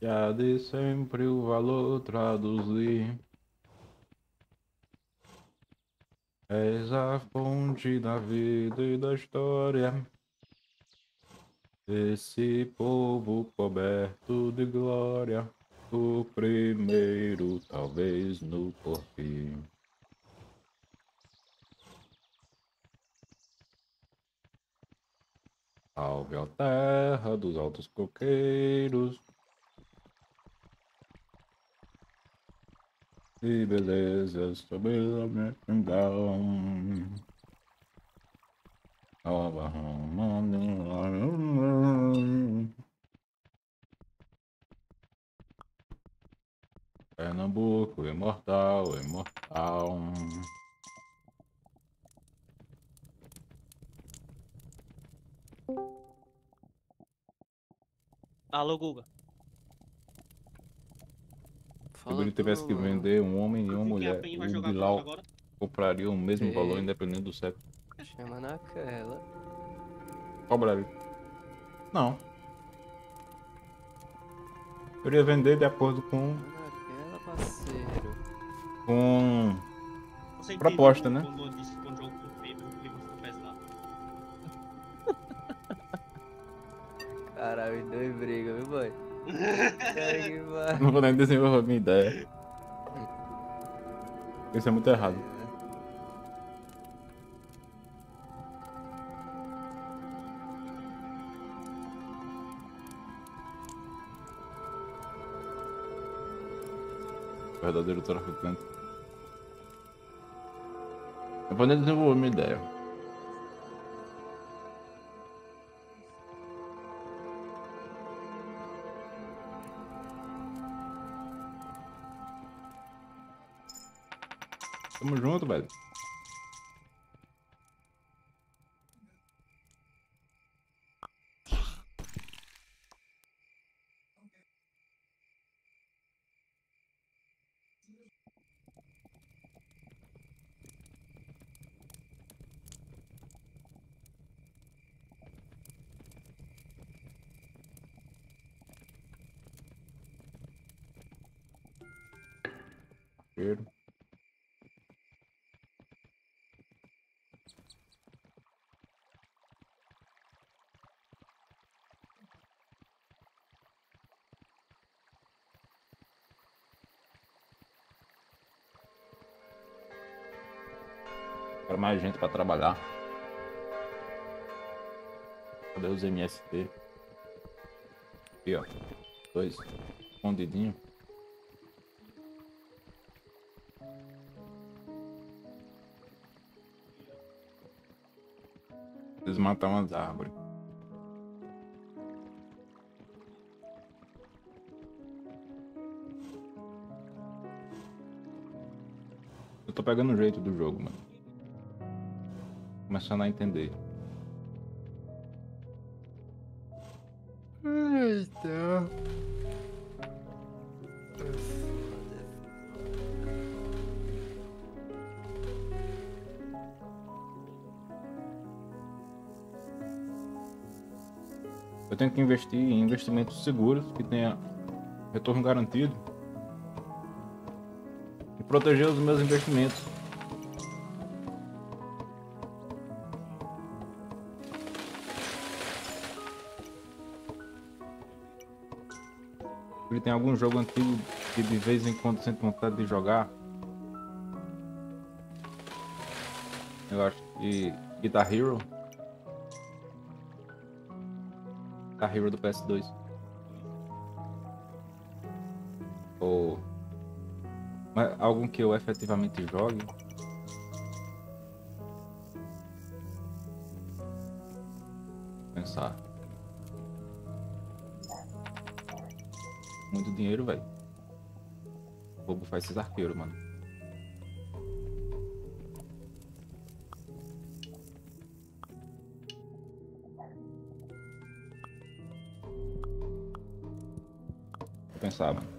Já de sempre o valor traduzir. És a fonte da vida e da história. Esse povo coberto de glória, o primeiro, talvez no porfim. Salve a terra dos altos coqueiros. E beleza sobre a minha Pernambuco, imortal, imortal. Alô, Guga. Se ele tivesse que vender um homem e uma mulher, o Bilal compraria o mesmo Ei. valor independente do sexo. Chama naquela. Cobraria. Não. Eu iria vender de acordo com. Naquela, parceiro. com. Você Proposta, né? Quando eu disse quando jogo o. Caralho, os dois brigam, viu, boy? Não vou nem desenvolver a minha ideia. Isso é muito errado. Verdadeiro traficante. Eu nem desenvolver minha ideia. Tamo junto, velho. Quero mais gente pra trabalhar. Cadê os MST? Aqui, ó. Dois. Escondidinho. Desmatar umas árvores. Eu tô pegando o jeito do jogo, mano. Começando a entender. Eita. Eu tenho que investir em investimentos seguros que tenha retorno garantido e proteger os meus investimentos. Tem algum jogo antigo que de vez em quando sinto vontade de jogar. Eu acho que Guitar Hero. A Hero do PS2. Ou. Algum que eu efetivamente jogue. Dinheiro, velho. Bobo faz esses arqueiros, mano. Vou pensar, mano.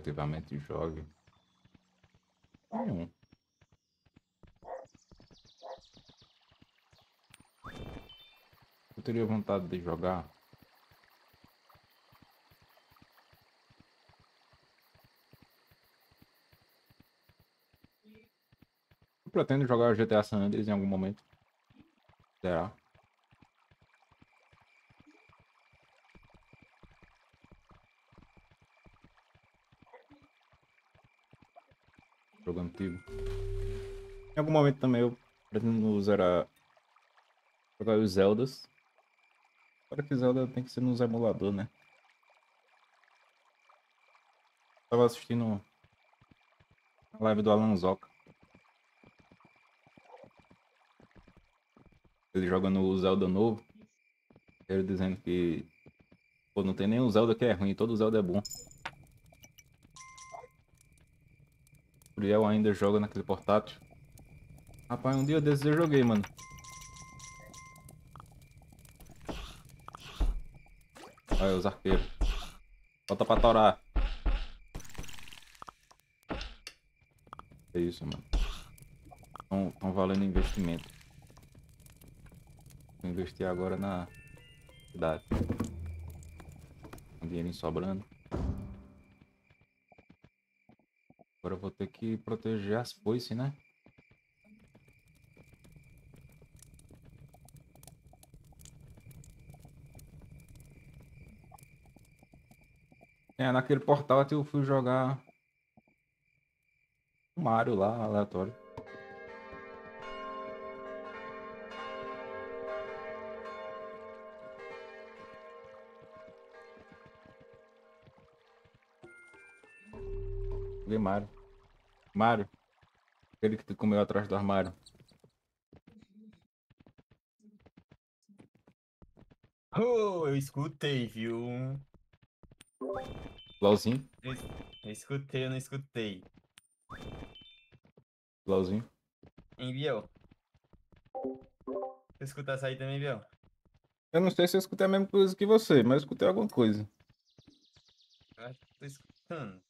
Efetivamente jogue. Nenhum. Eu teria vontade de jogar. Eu pretendo jogar GTA San Andreas em algum momento. Será? Em algum momento também eu pretendo zerar. Jogar os Zeldas. Para que Zelda tem que ser nos emulador, né? Tava assistindo a live do Alan Zoka. Ele jogando o Zelda novo. Ele dizendo que. Pô, não tem nenhum Zelda que é ruim, todo Zelda é bom. O Uriel ainda joga naquele portátil. Rapaz, um dia desses eu joguei, mano. Olha os arqueiros. Volta pra torar. É isso, mano. Estão tão valendo investimento. Vou investir agora na cidade. Um dinheirinho sobrando. Agora vou ter que proteger as foices, né? É, naquele portal eu fui jogar Mario lá, aleatório. Mario. Mario. Aquele que tu comeu atrás do armário. Oh, eu escutei, viu? LOLzinho. Eu, eu escutei, eu não escutei. LOLzinho. Hein, Biel? Tu escuta essa aí também, Biel? Eu não sei se eu escutei a mesma coisa que você, mas eu escutei alguma coisa. Eu acho que tô escutando.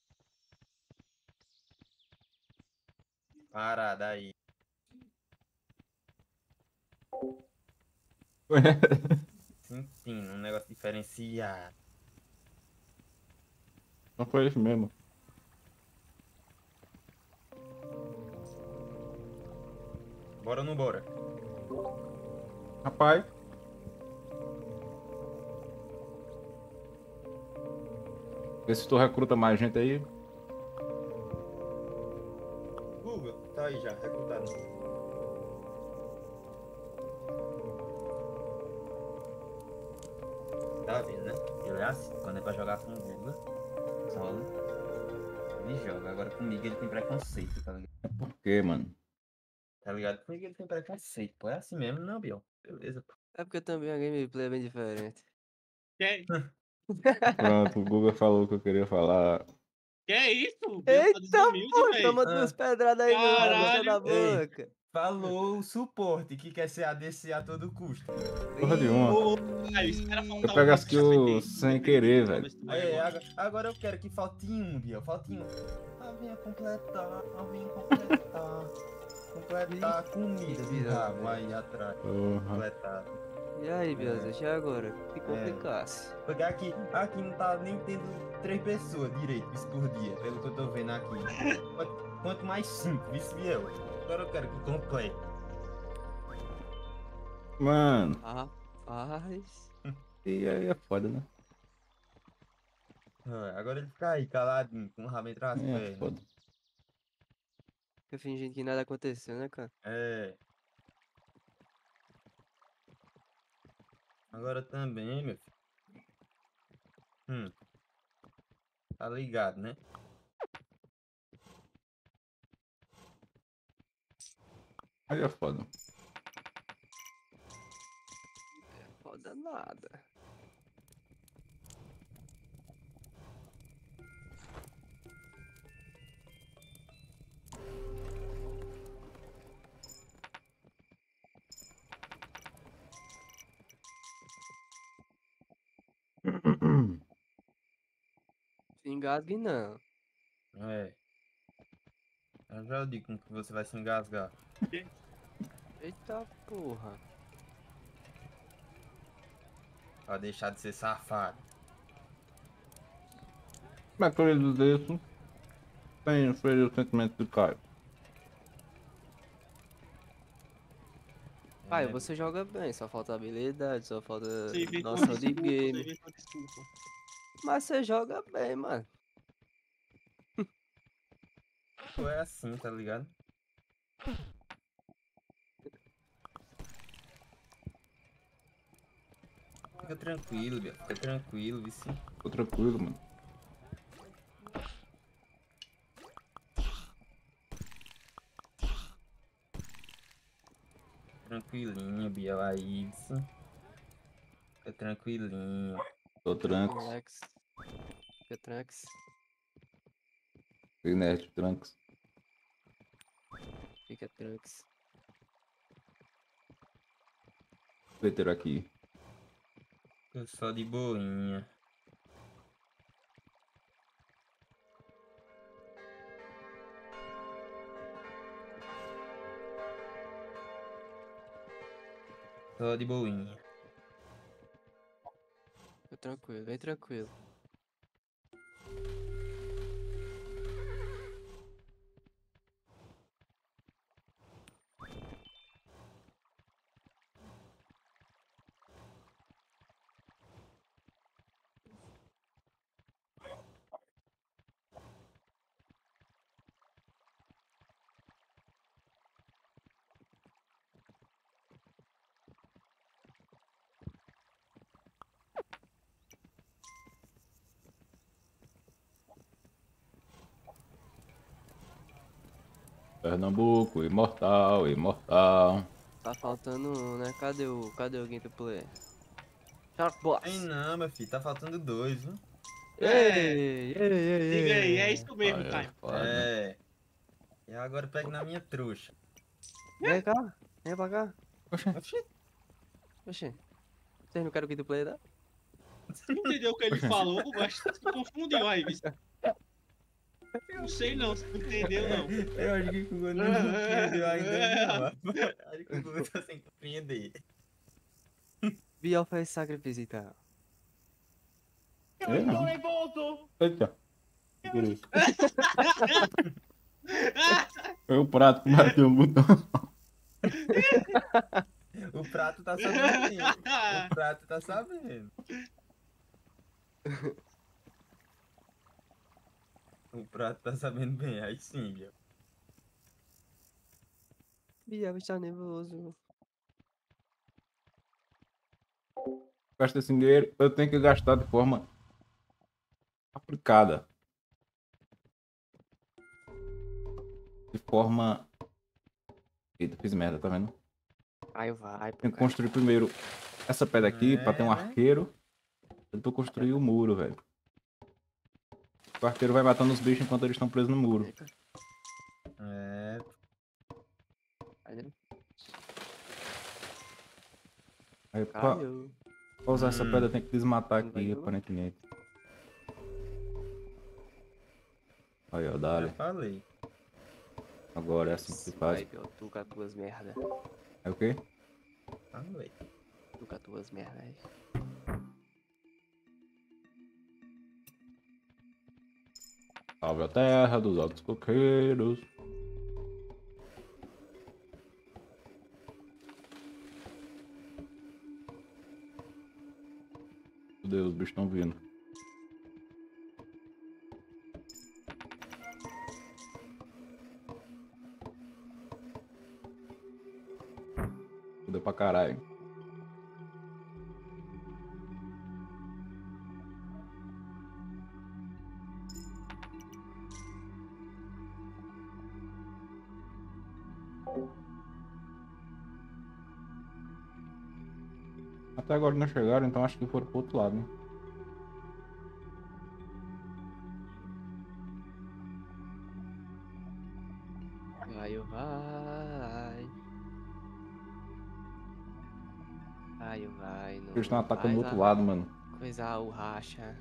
Parada aí. Sentindo um negócio diferenciado. Não foi isso mesmo. Bora ou não bora? Rapaz. Vê se tu recruta mais gente aí. Aí já, recrutado. Tá vendo, né? Ele é assim, quando é pra jogar com o Google, solo, ele joga. Agora comigo ele tem preconceito, tá ligado? Por quê, mano? Tá ligado? Comigo ele tem preconceito, pô. É assim mesmo, não, Biel? Beleza, pô. É porque também a gameplay é bem diferente. Pronto, o Google falou o que eu queria falar. Que é isso? Tá Eita, desumilde, pô, toma Ah. duas pedradas aí, meu Caralho. Ei. boca. Falou o suporte que quer ser ADC a todo custo. Porra de uma. Faltar Eu pego as kills sem querer, velho. Aí, agora, agora eu quero que falte um, Biel. Falte um. Ah, venha completar, ah, venha completar. completar comida de vira, rabo velho. aí atrás. Porra. Completar. E aí, Bielsa, e agora? Que complicasse. Porque aqui, aqui não tá nem tendo três pessoas direito, isso por dia, pelo que eu tô vendo aqui. Quanto, quanto mais cinco, isso Biel. Agora eu quero que complete. Mano, Rapaz. E aí é foda, né? Ah, Agora ele fica aí, caladinho, com o rabo entre as É pernas. foda. Fica fingindo que nada aconteceu, né, cara? É. Agora também, meu filho. Hum. Tá ligado, né? Aí é foda. Foda nada. Engasgue não. É. Eu já digo como que você vai se engasgar. Eita porra. Pra deixar de ser safado. Como é que eu dizer isso? Sem ferir o sentimento do Caio. Pai, É, você joga bem, só falta habilidade, só falta com noção de game. Mas você joga bem, mano. É assim, tá ligado? Fica tranquilo, Bia. Fica tranquilo, vice. Tô tranquilo, mano. Tranquilinho, Bia. Aí, vice. Fica tranquilinho. Tô. Relax. Fica. Fui nerd, trancos. Fica tranks. Leiteiro aqui. Tô só de boinha. Só de boinha. Tranquilo, bem tranquilo. Pernambuco, imortal, imortal. Tá faltando um, né? Cadê o, cadê o quinto player? Shark Boss! Ai não, meu filho, tá faltando dois, viu? Ei, ei, ei, Diga aí, é isso mesmo, é Caio. foda. É. E agora pega na minha trouxa. Vem cá, vem pra cá. Oxi, Oxê. Vocês não querem o quinto player, não? Não entendeu o que ele falou? Você se confundiu aí, bicho. Não sei não, você não entendeu não. Eu acho que o Google não compreendeu ainda não. Acho que o Google tá sem compreender. Biel fez sacrifício, então. Eu É, estou volta! Eita. Foi o prato que bateu o botão. O prato tá sabendo. O prato tá sabendo. O prato tá sabendo bem, aí sim, viu? Biel está nervoso. Gasta esse dinheiro, eu tenho que gastar de forma aplicada. De forma. Eita, fiz merda, tá vendo? Aí vai, pô, Tenho que construir primeiro essa pedra aqui pra ter um É, arqueiro. Depois construir o muro, velho. O arqueiro vai matando os bichos enquanto eles estão presos no muro. Eita, É. Aí, pra, pra usar essa Hum. pedra tem que desmatar Não aqui, aparentemente. Aí, ó, eu dale. falei. Agora é assim que se faz. Vai, tu com as tuas merda. É o quê? Falei. Tu com as tuas merda aí. Salve a terra dos altos coqueiros. Deus, os bichos estão vindo. Fudeu pra caralho. Agora não chegaram, então acho que foram pro outro lado, né? Vai, oh, vai. Vai, oh, vai. Não Eles estão atacando do outro a lado, mano. Coisa o racha.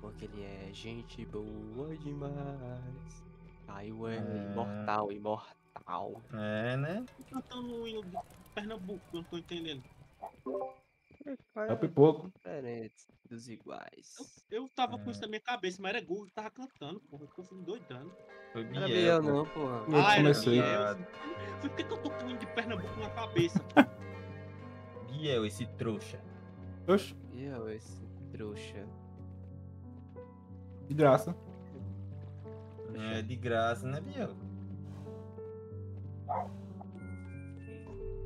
Porque ele é gente boa demais. Ai, ué, É. imortal, imortal. É, né? Cantando o Pernambuco, eu não tô entendendo. É o pipoco. Diferentes dos iguais. Eu tava com É. isso na minha cabeça, mas era Google que tava cantando, porra. Eu tô ficando doidando. Foi Não era Biel, Biel pô. não, porra. Eu Ah, era comecei. Biel. Por que, que eu tô com o hino de Pernambuco na cabeça? Biel, esse trouxa. Oxe, Biel, esse trouxa. de graça. É de graça, né, Biel?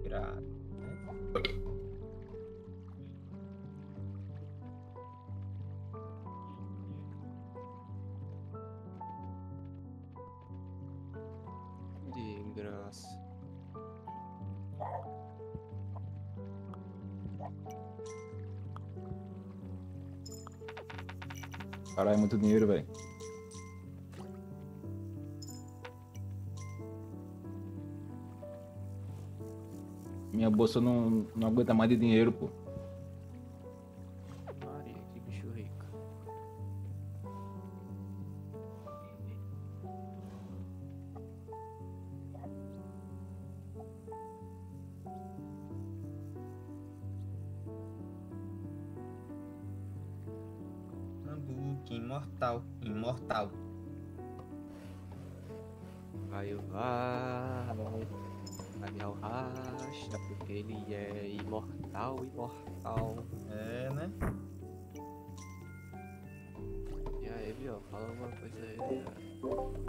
Graça. Muito dinheiro, velho. Minha bolsa não, não aguenta mais de dinheiro, pô.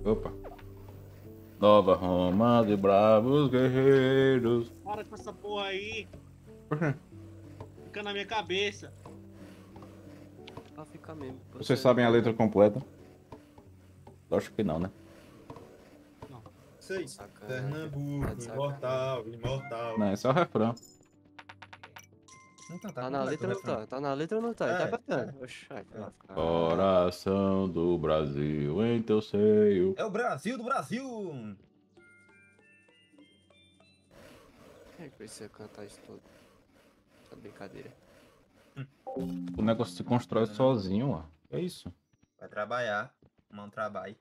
Opa. Nova Roma de bravos guerreiros. Para com essa porra aí. Por quê? Fica na minha cabeça. Pra ficar mesmo. pra Vocês você- sabem a letra completa? Lógico que não, né? Seis. Sacana. Pernambuco, Tá imortal, imortal. Não, esse é o refrão. Então, Tá na completo letra ou não tá? Tá na letra ou não tá? Ele É, tá cantando. Oxe, ai, vai lá. Coração do Brasil em teu seio. É o Brasil do Brasil! Quem é que precisa cantar isso tudo? Tá brincadeira. O negócio se constrói sozinho, ó. É isso. Vai trabalhar. Mão trabalho.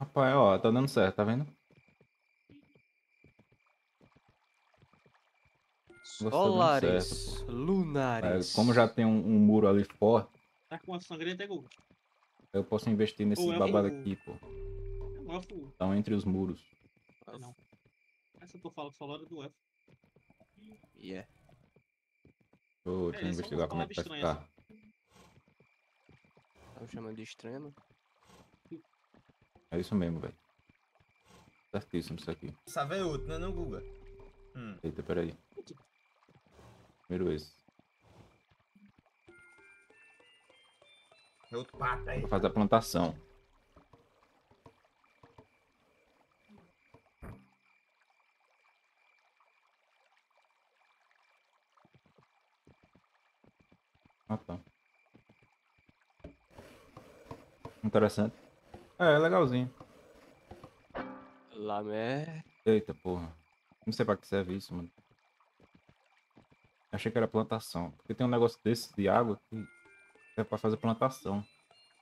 Rapaz, ó, tá dando certo, tá vendo? Você tá dando Solares, certo, É, lunares. como já tem um, um muro ali forte, Tá com uma sangrenta é Google. eu posso investir nesse é babado aqui, pô. É um elfo. Estão entre os muros. Não. Essa eu tô falando só hora do elfo. Yeah. Ô, É, deixa eu investigar como é que vai ficar. Tá me chamando de extremo. É isso mesmo, velho. Certíssimo isso aqui. Sabe é outro, né, não, Guga? Hum. Eita, peraí. Primeiro esse. É outro pato aí. Vou fazer a plantação. Ah, tá. Interessante. É, é legalzinho. Lamé. Eita, porra. Não sei pra que serve isso, mano. Achei que era plantação. Porque tem um negócio desse de água que é pra fazer plantação.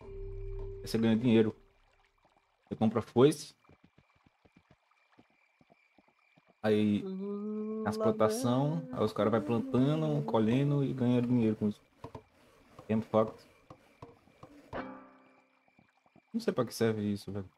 Aí você ganha dinheiro. Você compra foice. Aí as plantação, aí os caras vai plantando, colhendo e ganha dinheiro com isso. Tempo fact. Não sei pra que serve isso, velho.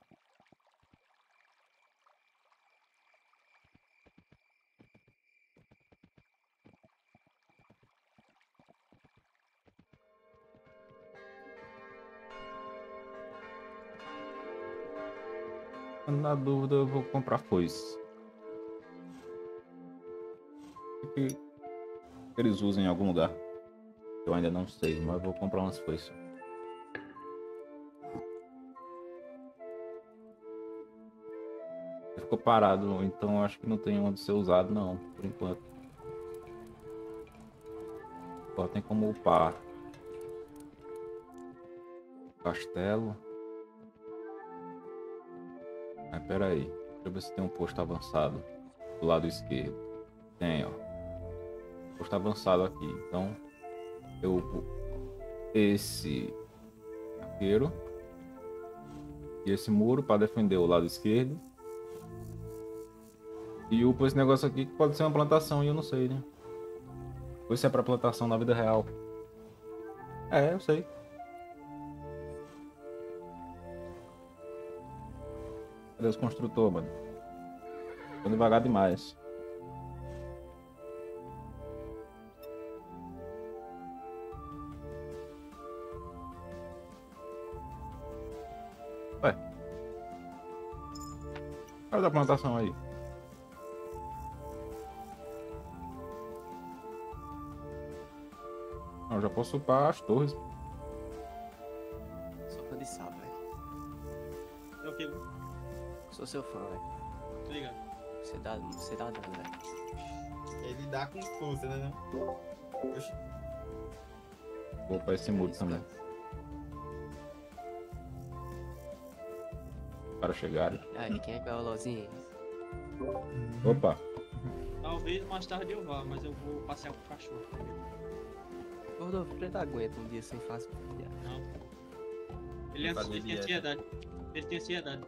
Na dúvida, eu vou comprar foice. Que eles usam em algum lugar? Eu ainda não sei, mas vou comprar umas foices. Ficou parado, então acho que não tem onde ser usado não, por enquanto. Só tem como upar. Castelo. Mas pera aí. Deixa eu ver se tem um posto avançado do lado esquerdo. Tem, ó. Posto avançado aqui. Então, eu esse arqueiro e esse muro para defender o lado esquerdo. E upo esse negócio aqui que pode ser uma plantação e eu não sei, né? Ou se é pra plantação na vida real. É, eu sei. Cadê os construtores, mano? Tô devagar demais. Ué. Olha da plantação aí. Eu já posso upar as torres. Seu fã, velho. Tô ligado. Você dá, você dá dano, velho. Ele dá com força, né? Oxi, Vou upar esse muro também. Para chegarem. Aí, quem é que é o Lozinho? Opa, Talvez mais tarde eu vá, mas eu vou passear com o cachorro. Rodolfo, ele aguenta um dia sem fazer. Não. Ele, é, ele tem ansiedade. Ele tem ansiedade.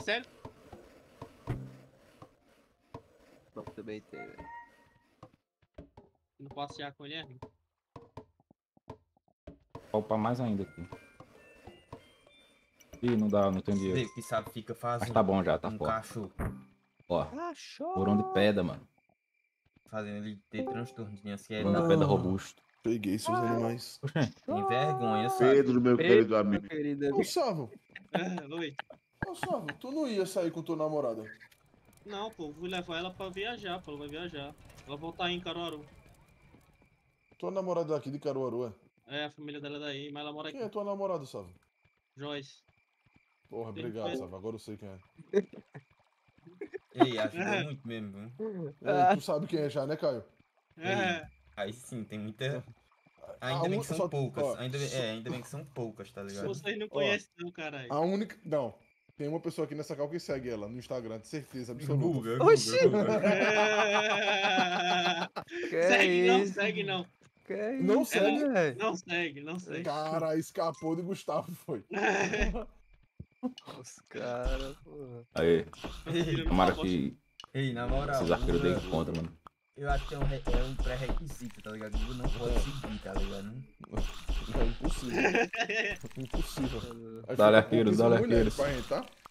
É sério. Não, também tem, velho. Não passear com ele é upar mais ainda aqui. Ih, não dá, não tem dinheiro. Vê que sabe, fica fazendo Mas tá bom já, tá um fora. cachorro. Ó, Cachorro! porão de pedra, mano. Fazendo ele ter transtorno de Porão ansiedade. de pedra robusto. Peguei seus animais. Tem vergonha, sabe? Pedro, meu querido amigo. Querida, Ô, Savo, Ah, Oi. Ô, Savo, tu não ia sair com tua namorada? Não, pô, vou levar ela pra viajar, pô. Ela vai viajar. Ela vai voltar aí em Caruaru. Tua namorada daqui de Caruaru, é? É, a família dela é daí, mas ela mora Quem é aqui. tua namorada, Savo? Joyce. Porra, obrigado, Savo. Agora eu sei quem é. Ei, ajuda muito mesmo. viu? É, tu sabe quem é já, né, Caio? É. Aí sim, tem muita. Ainda A bem un- que são só- poucas. ó, Ainda bem, é, ainda bem que são poucas, tá ligado? Vocês não conhecem, não, caralho. A única. Não. Tem uma pessoa aqui nessa cal que segue ela no Instagram, de certeza absoluta. Guga, Guga, Oxi! Que segue não, isso? segue não. Que é Não isso, segue? velho? Não segue, não segue. Cara, escapou de Gustavo, foi. Os caras, porra. Aí, não tomara que Ei, na moral. esses arqueiros deem conta, mano. Eu acho que é um, re- é um pré-requisito, tá ligado? Não pode seguir, tá ligado? É impossível. Impossível. Dá-lhe arqueiros, dá-lhe arqueiros.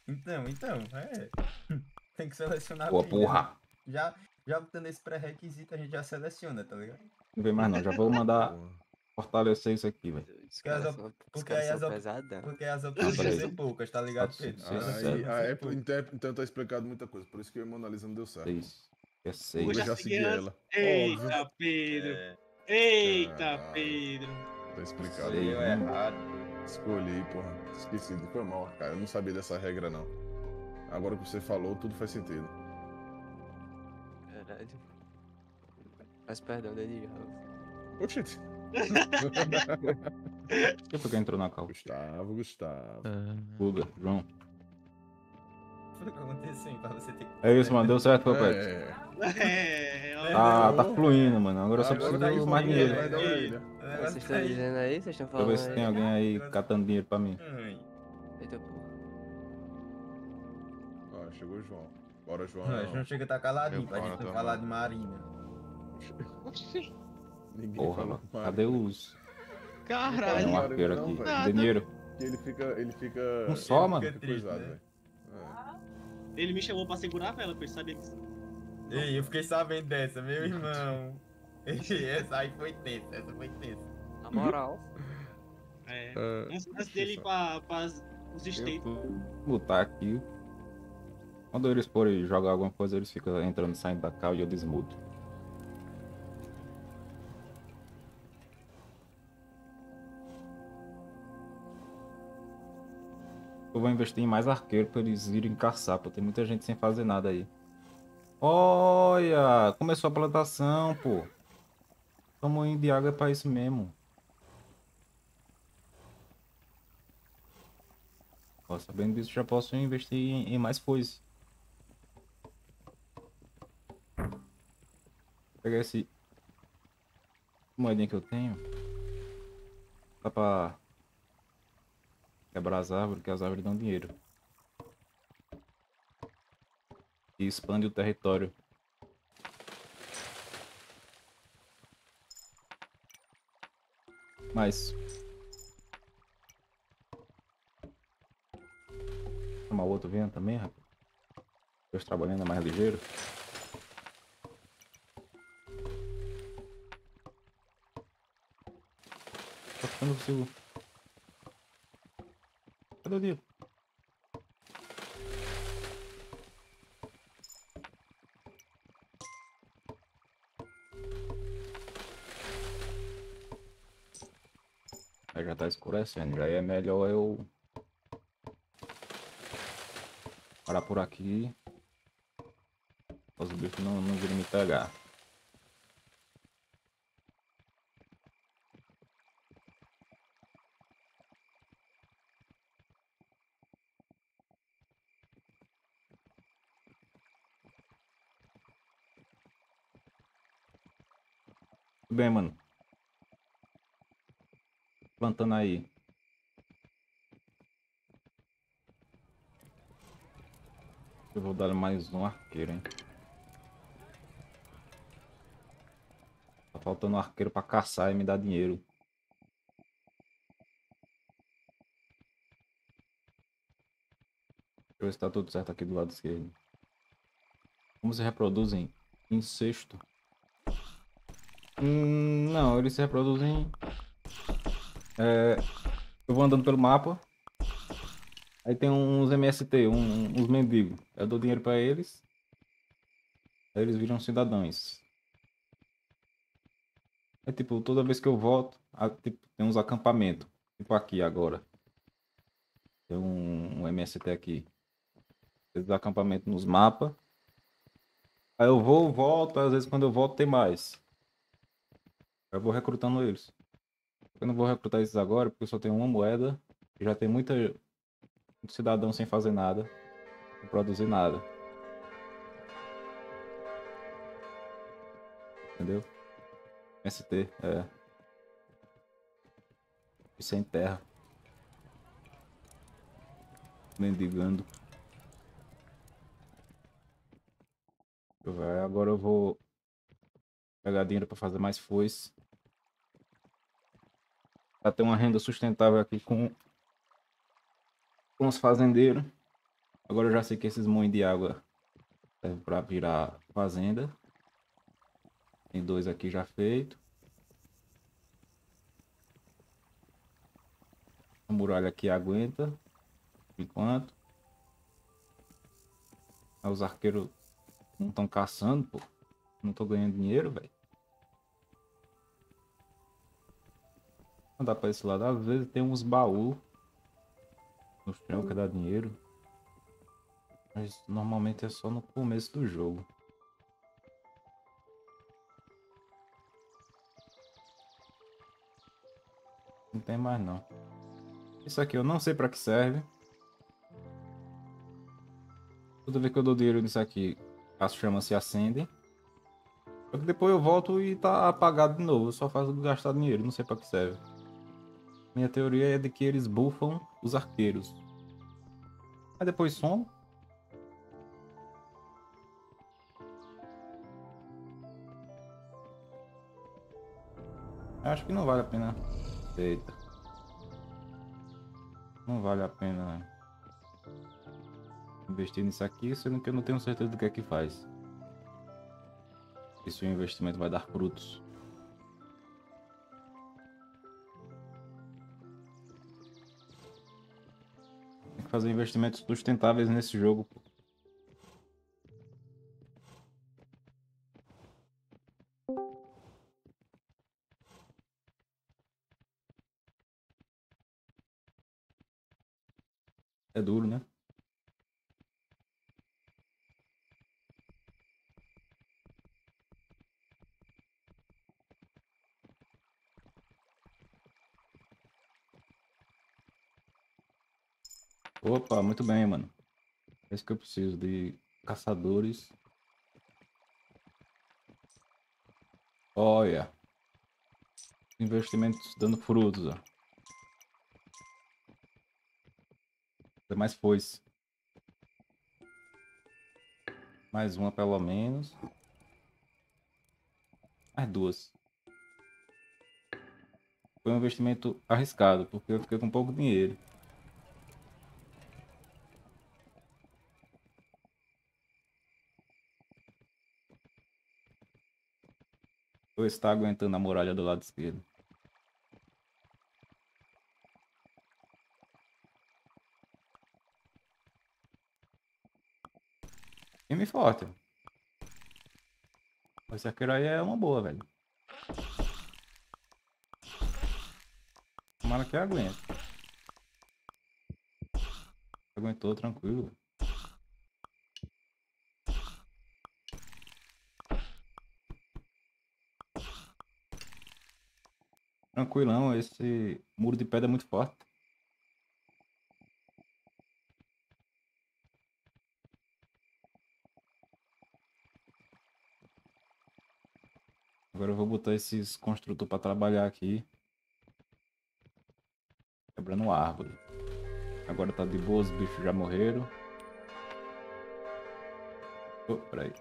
Então, então, é. Tem que selecionar Pô, bem, né? porra. Já, já botando esse pré-requisito, a gente já seleciona, tá ligado? Não vem mais não, já vou mandar fortalecer isso aqui, velho. Porque as op- porque as op- as opções vão ser poucas, tá ligado, Pode Pedro? ser, As sim, opções sim. Aí, vão a ser Apple, poucas. então, então tá explicado muita coisa. Por isso que Mona Lisa não deu certo. É seis. Eu já já segui ela. Eita, Óbvio. Pedro. É, Eita, Caralho. Pedro. Tá explicado. Sei. deu errado. Escolhi, porra. Esqueci. Foi mal, cara. Eu não sabia dessa regra, não. Agora que você falou, tudo faz sentido. Caralho. Mas perdão, Daniel. Oxente. Quem foi que entrou na cal? Gustavo, Gustavo. Guga, João. Foi o que aconteceu, hein, pra você ter que. É isso, mano. Deu certo, Papai. É. É. Ah, tá fluindo, mano. Agora eu só preciso tá mais fluindo, dinheiro. o Vocês estão tá dizendo aí? Vocês estão Deixa eu falando ver se tem alguém aí catando dinheiro pra mim. Ai, Eita, porra. Ó, chegou o João. Bora, João. A não chega a tá caladinho, pra gente não também. falar de marinha. Ninguém Porra, mano. Cadê os. Tem Caralho. um Não, arqueiro aqui. velho. Dinheiro. Ele fica. Ele fica. Um só, mano? Fica Triste, né? Ele me chamou pra segurar a vela, pra ele saber que. Ei, eu fiquei sabendo dessa, meu irmão. Essa aí foi tensa, essa foi tensa. Na moral. É. Ah, Antes, dele ir pra, pra os Eu States. vou mutar aqui. Quando eles forem jogar alguma coisa, eles ficam entrando e saindo da cal e eu desmudo. Eu vou investir em mais arqueiro pra eles irem caçar, pô. Tem muita gente sem fazer nada aí. Olha! Começou a plantação, pô. Tamo indo de água pra isso mesmo. Ó, sabendo disso, já posso investir em, em mais foice. Vou pegar esse moedinha que eu tenho. Dá pra quebrar as árvores, que as árvores dão dinheiro. E expande o território. Mas Chamar o outro vendo também, rapaz. Dois trabalhando é mais ligeiro. Eu não consigo. Cadê o? Aí já tá escurecendo, já é melhor eu parar por aqui. Os bichos não, não virem me pegar. Bem, mano. Plantando aí. Eu vou dar mais um arqueiro, hein? Tá faltando um arqueiro pra caçar e me dar dinheiro. Deixa eu ver se tá tudo certo aqui do lado esquerdo. Como se reproduzem incesto? Hum, não, eles se reproduzem. É, eu vou andando pelo mapa. Aí tem uns MST, um- uns mendigos. Eu dou dinheiro pra eles. Aí eles viram cidadãos. É tipo, toda vez que eu volto, tipo, tem uns acampamentos. Tipo aqui agora. Tem um, um MST aqui. Esses acampamentos nos mapas. Aí eu vou, volto, às vezes quando eu volto tem mais. Eu vou recrutando eles. Eu não vou recrutar esses agora porque eu só tenho uma moeda. E já tem muita muito cidadão sem fazer nada. Não produzir nada. Entendeu? ST, é. E sem terra. Mendigando. Agora eu vou pegar dinheiro pra fazer mais foice. Pra ter uma renda sustentável aqui com, com os fazendeiros. Agora eu já sei que esses moinhos de água servem pra virar fazenda. Tem dois aqui já feito. A muralha aqui aguenta. Enquanto. Os arqueiros não estão caçando, pô. Não tô ganhando dinheiro, velho. Andar pra esse lado. Às vezes tem uns baús. No chão que dá dinheiro. Mas normalmente é só no começo do jogo. Não tem mais não. Isso aqui eu não sei pra que serve. Toda vez que eu dou dinheiro nisso aqui, as chamas se acendem. Só que depois eu volto e tá apagado de novo. Eu só faço gastar dinheiro, não sei pra que serve. Minha teoria é de que eles buffam os arqueiros. Aí depois some. Acho que não vale a pena. Eita. Não vale a pena investir nisso aqui, sendo que eu não tenho certeza do que é que faz. E se o investimento vai dar frutos. Fazer investimentos sustentáveis nesse jogo. É duro, né? Opa, muito bem, mano. É isso que eu preciso de caçadores. Olha. Investimentos dando frutos, ó. Tem mais foice. Mais uma pelo menos. Mais duas. Foi um investimento arriscado, porque eu fiquei com pouco dinheiro. Ou está aguentando a muralha do lado esquerdo. Time forte. Esse arqueiro aí é uma boa, velho. Tomara que aguente. Aguentou tranquilo. Tranquilão, esse muro de pedra é muito forte. Agora eu vou botar esses construtores para trabalhar aqui. Quebrando árvore. Agora tá de boa, os bichos já morreram. Oh, peraí.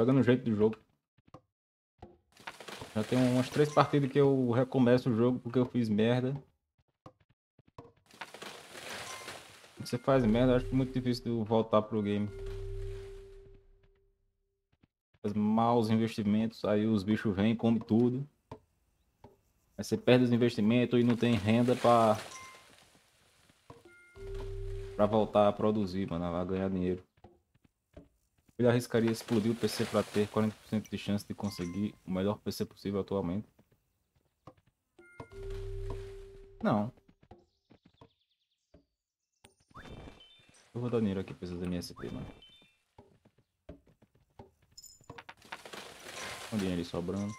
Pegando o jeito do jogo. Já tem umas três partidas que eu recomeço o jogo porque eu fiz merda. Você faz merda, acho muito difícil de voltar pro game. Faz maus investimentos, aí os bichos vêm comem tudo. Aí você perde os investimentos e não tem renda pra... Pra voltar a produzir, mano, a ganhar dinheiro. Ele arriscaria explodir o PC para ter 40% de chance de conseguir o melhor PC possível atualmente? Não. Eu vou dar dinheiro aqui pra esses MSP, mano. Com dinheiro sobrando.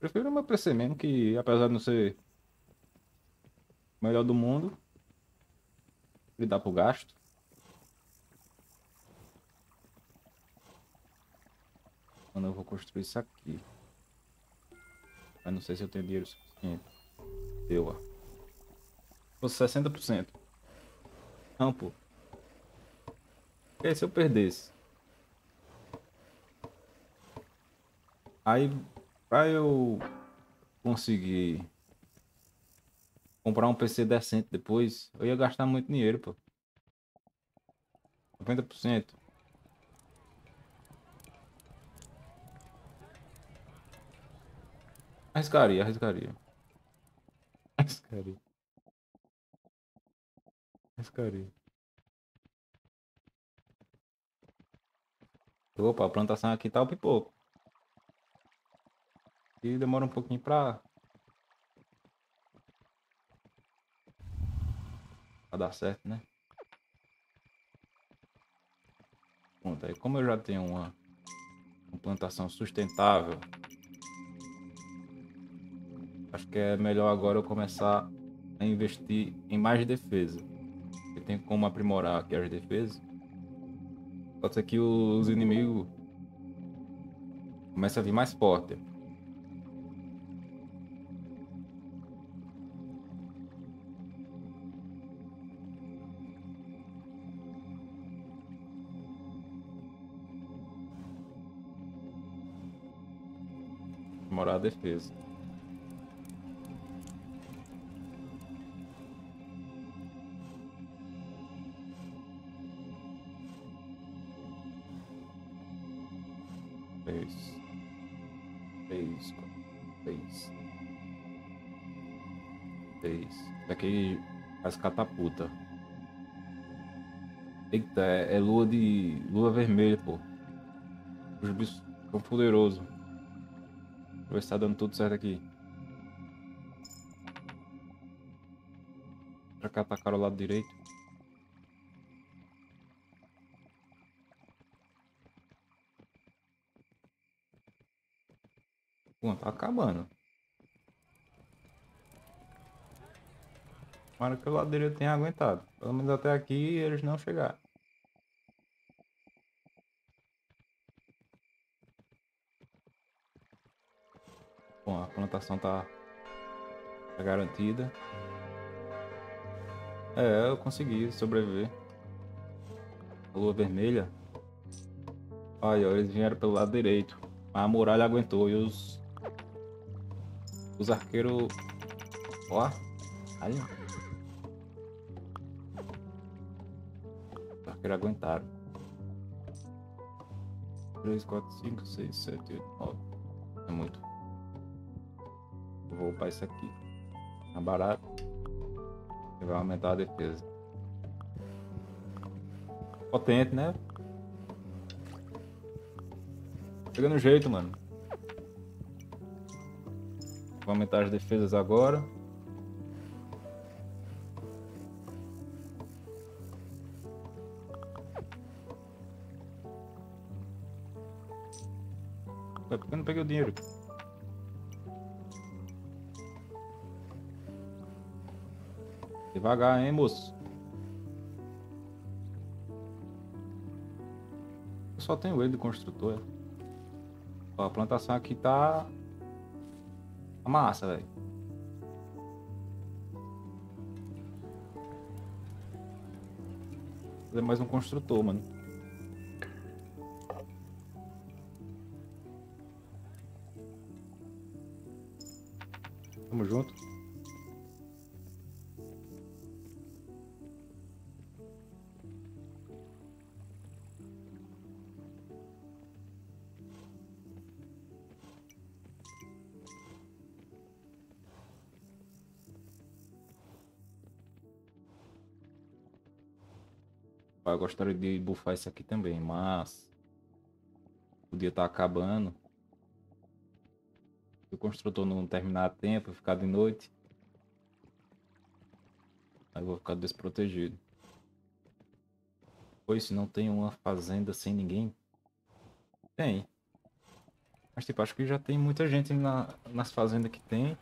Prefiro o meu PC mesmo, que apesar de não ser melhor do mundo, ele dá pro gasto. Mano, eu vou construir isso aqui. Mas não sei se eu tenho dinheiro suficiente. Deu, ó. Fosse 60%. Não, pô. E se eu perdesse? Aí, pra eu conseguir comprar um PC decente depois, eu ia gastar muito dinheiro, pô. 90%. Arriscaria, arriscaria. Arriscaria. Arriscaria. Opa, a plantação aqui tá o pipoco. E demora um pouquinho pra Pra dar certo, né? Pronto, aí como eu já tenho uma, uma plantação sustentável, acho que é melhor agora eu começar a investir em mais defesa. Eu tenho como aprimorar aqui as defesas. Ser que os inimigos comecem a vir mais forte. aprimorar a defesa. Três. Três. Três. Três. Daqui faz catapulta. Eita, é, é lua de. lua vermelha, pô. Os bichos são poderosos. Vou se tá dando tudo certo aqui. Pra cá atacaram o lado direito. Pô, tá acabando. Tomara que o lado direito tenha aguentado. Pelo menos até aqui eles não chegaram. Bom, a plantação tá, tá garantida. É, eu consegui sobreviver. A lua vermelha. Olha, eles vieram pelo lado direito. Mas a muralha aguentou e os. Os arqueiros. Ó. Olha. Os arqueiros aguentaram. 3, 4, 5, 6, 7, 8, 9. É muito. Eu vou upar isso aqui. Tá barato. E vai aumentar a defesa. Potente, né? Pegando jeito, mano. Vou aumentar as defesas agora. Ué, por que eu não peguei o dinheiro? Devagar, hein, moço? Eu só tenho ele de construtor. é. Ó, a plantação aqui tá. massa, velho. Fazer mais um construtor, mano. Tamo junto. Gostaria de bufar isso aqui também, mas o dia tá acabando. Se o construtor não terminar a tempo, ficar de noite, aí eu vou ficar desprotegido. Pois se não tem uma fazenda sem ninguém? Tem. Mas tipo, acho que já tem muita gente na, nas fazendas que tem.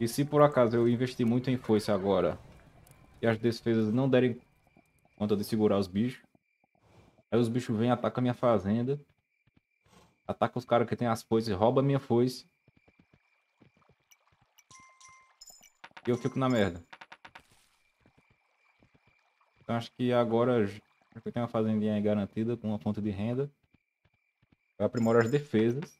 E se por acaso eu investir muito em foice agora e as defesas não derem conta de segurar os bichos. Aí os bichos vêm, atacam a minha fazenda. Ataca os caras que tem as foices, rouba a minha foice. E eu fico na merda. Então acho que agora, eu tenho uma fazendinha aí garantida com uma fonte de renda, eu aprimoro as defesas.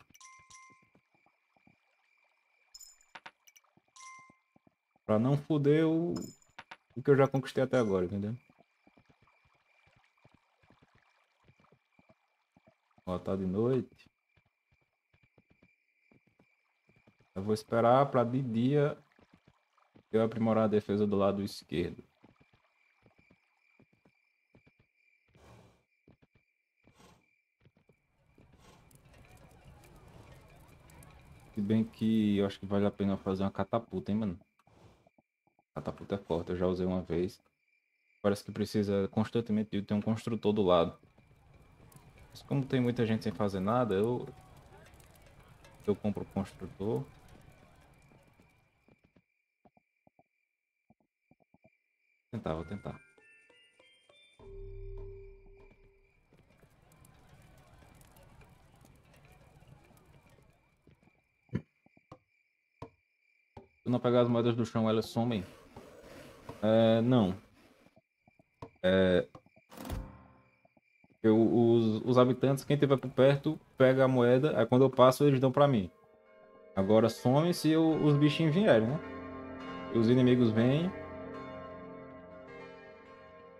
Pra não foder o, o que eu já conquistei até agora, entendeu? Ó, tá de noite. Eu vou esperar pra de dia eu aprimorar a defesa do lado esquerdo. Se bem que eu acho que vale a pena fazer uma catapulta, hein, mano? Catapulta é forte, eu já usei uma vez. Parece que precisa constantemente de ter um construtor do lado. Como tem muita gente sem fazer nada, eu. Eu compro o construtor. Vou tentar, vou tentar. Se não pegar as moedas do chão, elas somem. É, não. É, eu, os, os habitantes, quem estiver por perto, pega a moeda, aí quando eu passo, eles dão pra mim. Agora some se o- os bichinhos vierem, né? Os inimigos vêm.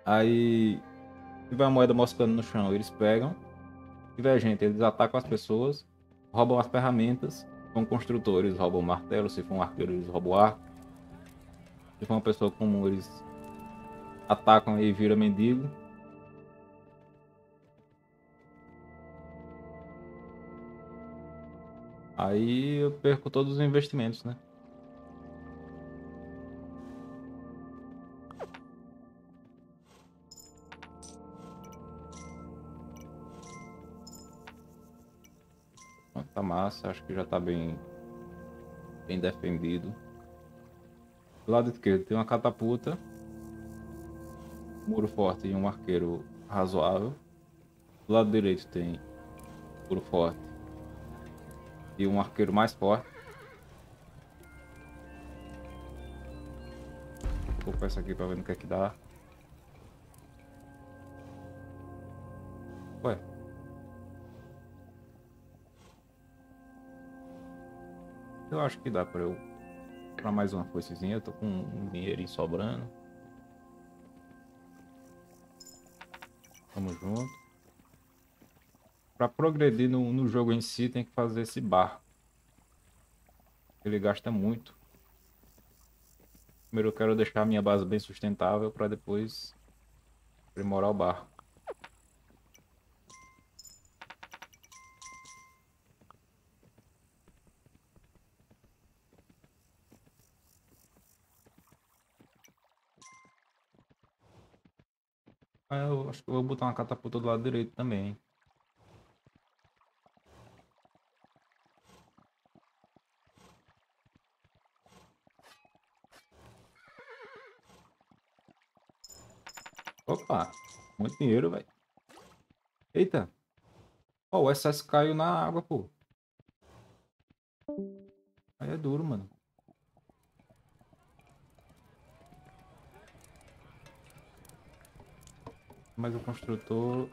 Aí. Tiver a moeda moscando no chão, eles pegam. tiver gente, eles atacam as pessoas, roubam as ferramentas. Se for um construtor, eles roubam martelo. Se for um arqueiro, eles roubam arco. Se for uma pessoa comum, eles atacam e vira mendigo. Aí eu perco todos os investimentos, né? Pronto, Tá massa, acho que já tá bem, bem defendido. Do lado esquerdo tem uma catapulta, muro forte e um arqueiro razoável. Do lado direito tem muro forte e um arqueiro mais forte. Vou pôr essa aqui pra ver no que é que dá. Ué. Eu acho que dá pra eu pra mais uma foicezinha. Eu tô com um dinheirinho sobrando. Tamo junto. Pra progredir no, no jogo em si, tem que fazer esse bar. Ele gasta muito. Primeiro eu quero deixar a minha base bem sustentável para depois aprimorar o bar. Ah, eu acho que eu vou botar uma catapulta do lado direito também. hein? Opa, muito dinheiro, velho. Eita. Ó, o SS caiu na água, pô. Aí é duro, mano. Mas o construtor...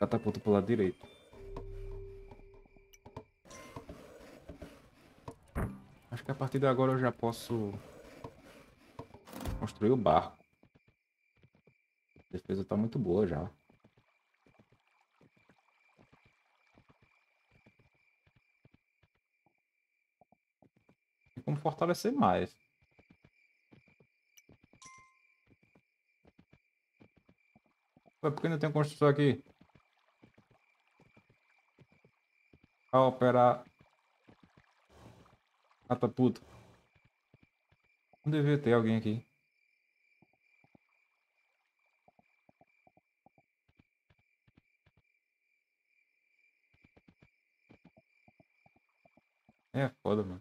Catapulta pro lado direito. Acho que a partir de agora eu já posso construir o barco. A defesa tá muito boa já. Tem como fortalecer mais. Ué, por que não tem construtor aqui? Pra operar catapulta. Não devia ter alguém aqui. É foda, mano.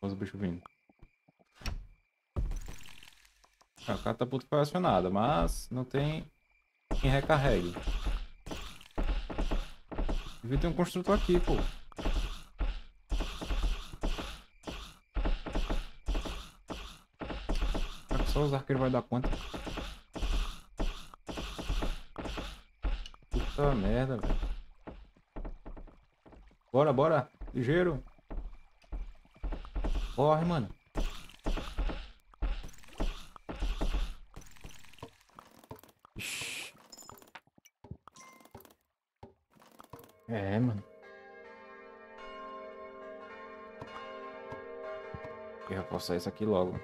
Olha os bichos vindo. Ah, a catapulta foi acionada, mas não tem quem recarregue. Devia ter um construtor aqui, pô. Será que só os arqueiros vai dar conta? Puta merda, velho. Bora, bora. Ligeiro. Corre, mano. Ixi. É, mano. Eu vou reforçar isso aqui logo.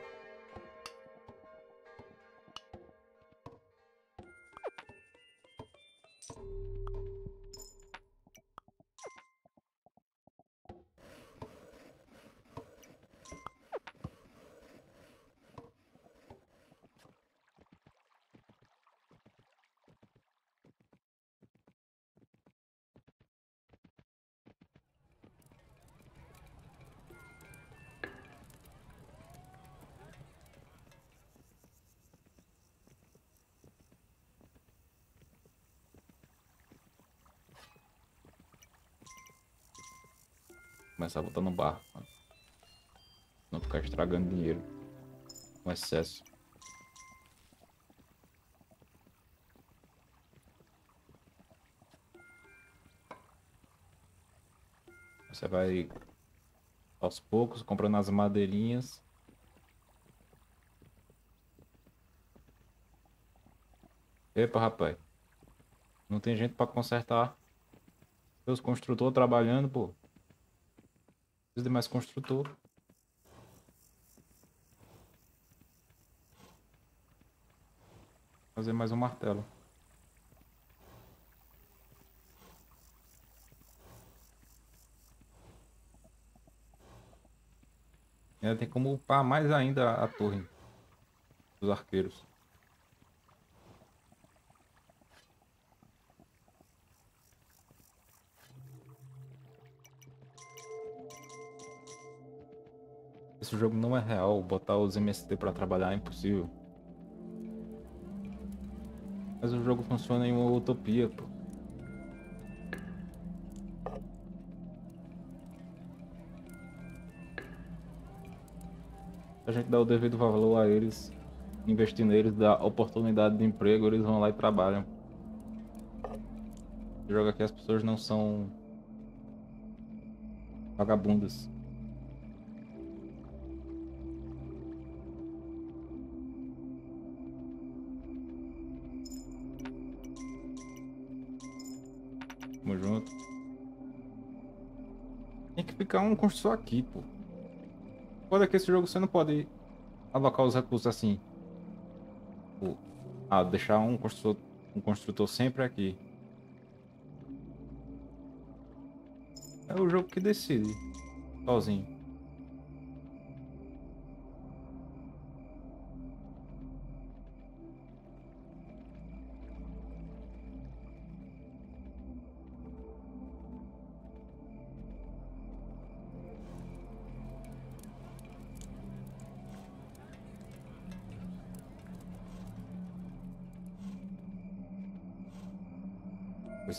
Começar no bar, Não ficar estragando dinheiro. Com excesso. Você vai aos poucos comprando as madeirinhas. Epa, rapaz. Não tem gente para consertar. Os construtores trabalhando, pô. Precisa de mais construtor. Fazer mais um martelo. Ainda tem como upar mais ainda a torre dos arqueiros. Esse jogo não é real, botar os MST pra trabalhar é impossível. Mas o jogo funciona em uma utopia, pô. A gente dá o devido valor a eles, investir neles, dá oportunidade de emprego, eles vão lá e trabalham. O jogo aqui as pessoas não são vagabundas. Que ficar um construtor aqui, pô. Foda que esse jogo você não pode alocar os recursos assim. Pô, ah, deixar um construtor, um construtor sempre aqui. É o jogo que decide. Sozinho.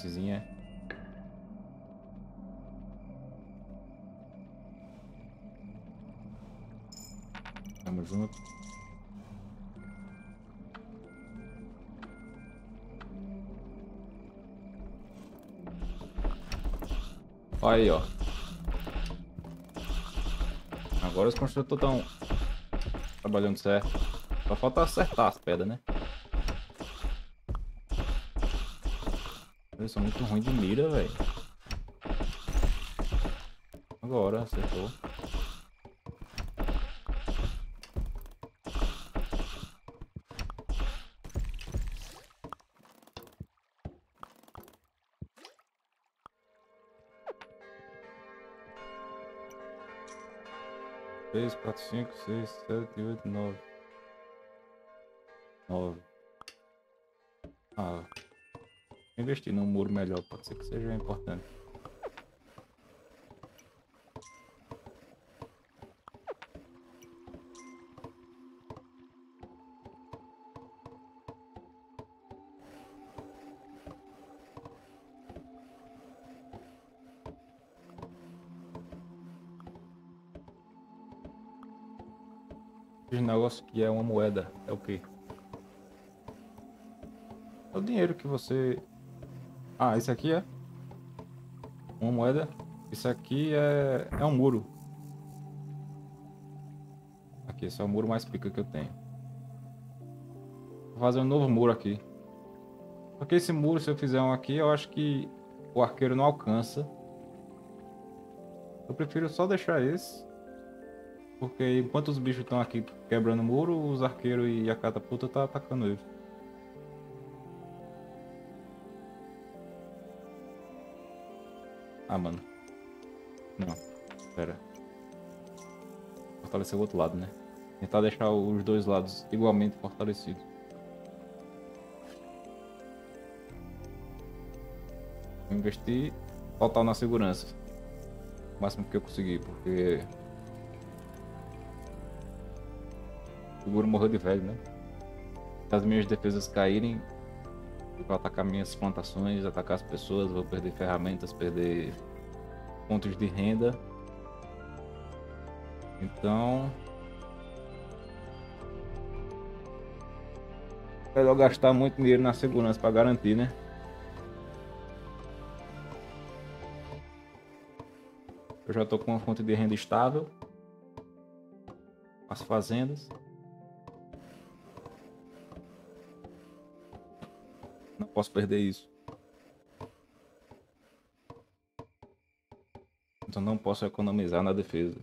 Coisinha. Tamo junto. Olha aí, ó. Agora os construtores estão trabalhando certo. Só falta acertar as pedras, né? Sou muito ruim de mira, velho. Agora, acertou. Três, quatro, cinco, seis, sete, oito, nove. Nove. Investir num muro melhor, pode ser que seja importante. Esse negócio que é uma moeda, é o quê? É o dinheiro que você ah, isso aqui é uma moeda. Isso aqui é, é um muro. Aqui, esse é o muro mais pica que eu tenho. Vou fazer um novo muro aqui. Porque esse muro, se eu fizer um aqui, eu acho que o arqueiro não alcança. Eu prefiro só deixar esse. Porque enquanto os bichos estão aqui quebrando o muro, os arqueiros e a catapulta tá atacando eles. Ah, mano. Não. Pera. Fortalecer o outro lado, né? Tentar deixar os dois lados igualmente fortalecidos. Investir total na segurança. O máximo que eu conseguir, porque... O seguro morreu de velho, né? Se as minhas defesas caírem, vou atacar minhas plantações, atacar as pessoas, vou perder ferramentas, perder pontos de renda. Então. Melhor gastar muito dinheiro na segurança para garantir, né? Eu já estou com uma fonte de renda estável. As fazendas. Posso perder isso. Então não posso economizar na defesa.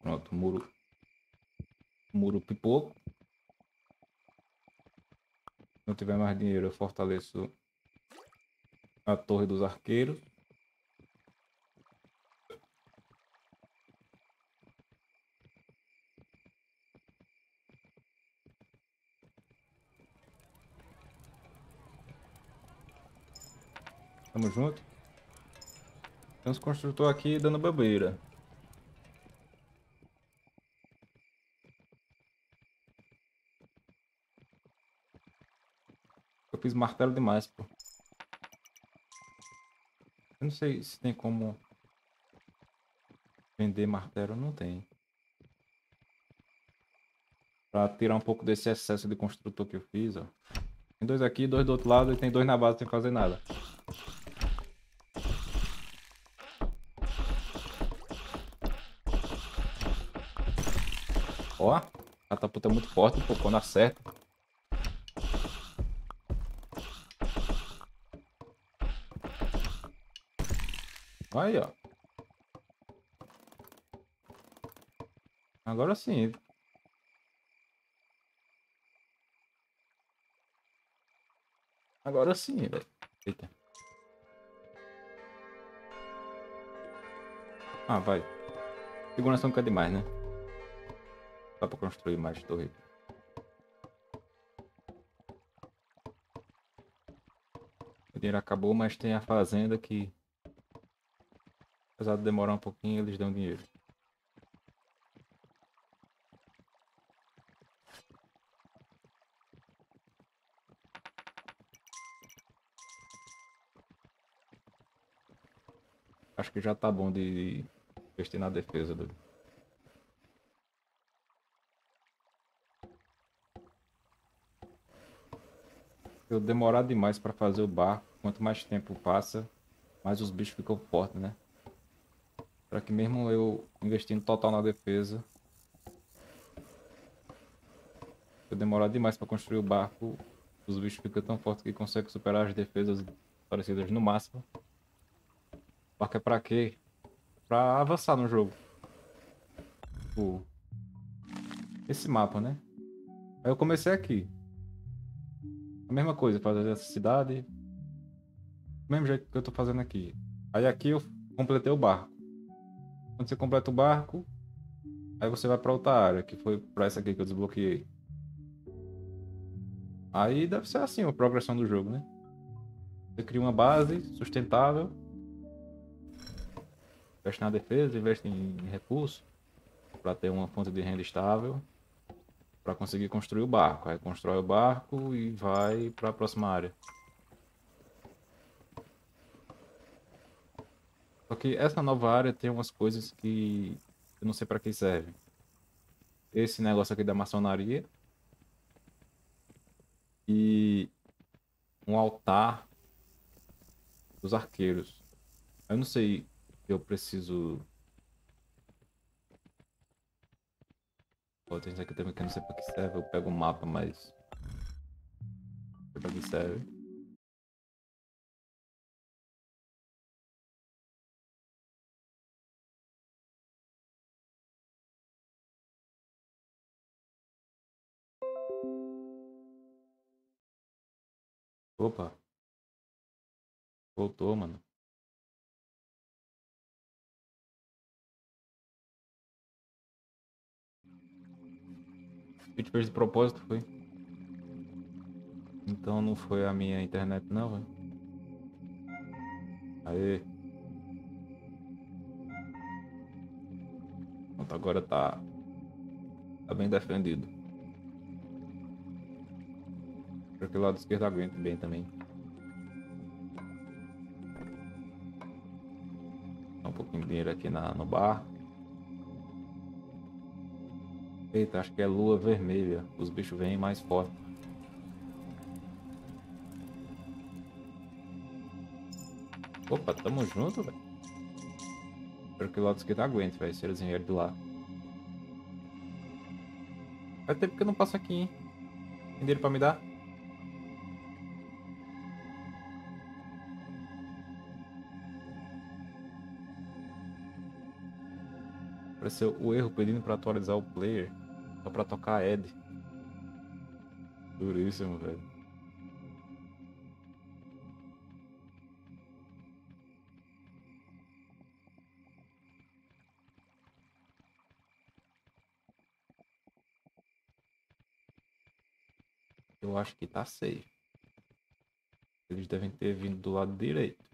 Pronto, muro. Muro pipoco. Não tiver mais dinheiro, eu fortaleço a torre dos arqueiros. Tamo junto. Tem uns construtores aqui dando bobeira. Eu fiz martelo demais, pô. Não sei se tem como vender martelo, não tem. Pra tirar um pouco desse excesso de construtor que eu fiz, ó. Tem dois aqui, dois do outro lado e tem dois na base sem fazer nada. Ó, a catapulta é muito forte, pô, quando acerta. Aí, ó. Agora sim. Agora sim, velho. Eita. Ah, vai. Segurança não quer demais, né? Dá pra construir mais torre. O dinheiro acabou, mas tem a fazenda que... Apesar de demorar um pouquinho, eles dão dinheiro. Acho que já tá bom de investir na defesa do. Eu demorar demais para fazer o barco, quanto mais tempo passa, mais os bichos ficam fortes, né? Para que mesmo eu investindo total na defesa, eu demorar demais para construir o barco, os bichos ficam tão fortes que conseguem superar as defesas parecidas no máximo. O barco é pra quê? Pra avançar no jogo. Tipo, esse mapa, né? Aí eu comecei aqui. A mesma coisa, fazer essa cidade. Do mesmo jeito que eu tô fazendo aqui. Aí aqui eu completei o barco. Quando você completa o barco, aí você vai pra outra área, que foi pra essa aqui que eu desbloqueei. Aí deve ser assim a progressão do jogo, né? Você cria uma base sustentável. Investe na defesa, investe em recursos. Pra ter uma fonte de renda estável. Pra conseguir construir o barco. Aí constrói o barco e vai pra próxima área. Só que essa nova área tem umas coisas que eu não sei pra que servem. Esse negócio aqui da maçonaria. E um altar dos arqueiros. Eu não sei se eu preciso. Pô, tem isso aqui também que eu não sei pra que serve. Eu pego o mapa, mas. Não sei pra que serve. Opa. Voltou, mano. Te fez de propósito, foi? Então não foi a minha internet não, velho. Aê. Pronto, agora tá. Tá bem defendido. Porque o lado esquerdo aguenta bem também. Um pouquinho de dinheiro aqui na, no bar. Eita, acho que é lua vermelha. Os bichos vêm mais forte. Opa, tamo junto, velho. Espero que o lado esquerdo aguente, velho, se eles vierem de lá. Faz tempo que eu não passo aqui, hein? Tem dinheiro pra me dar? Apareceu o erro pedindo pra atualizar o player. Só pra tocar Ed. Duríssimo, velho. Eu acho que tá safe. Eles devem ter vindo do lado direito.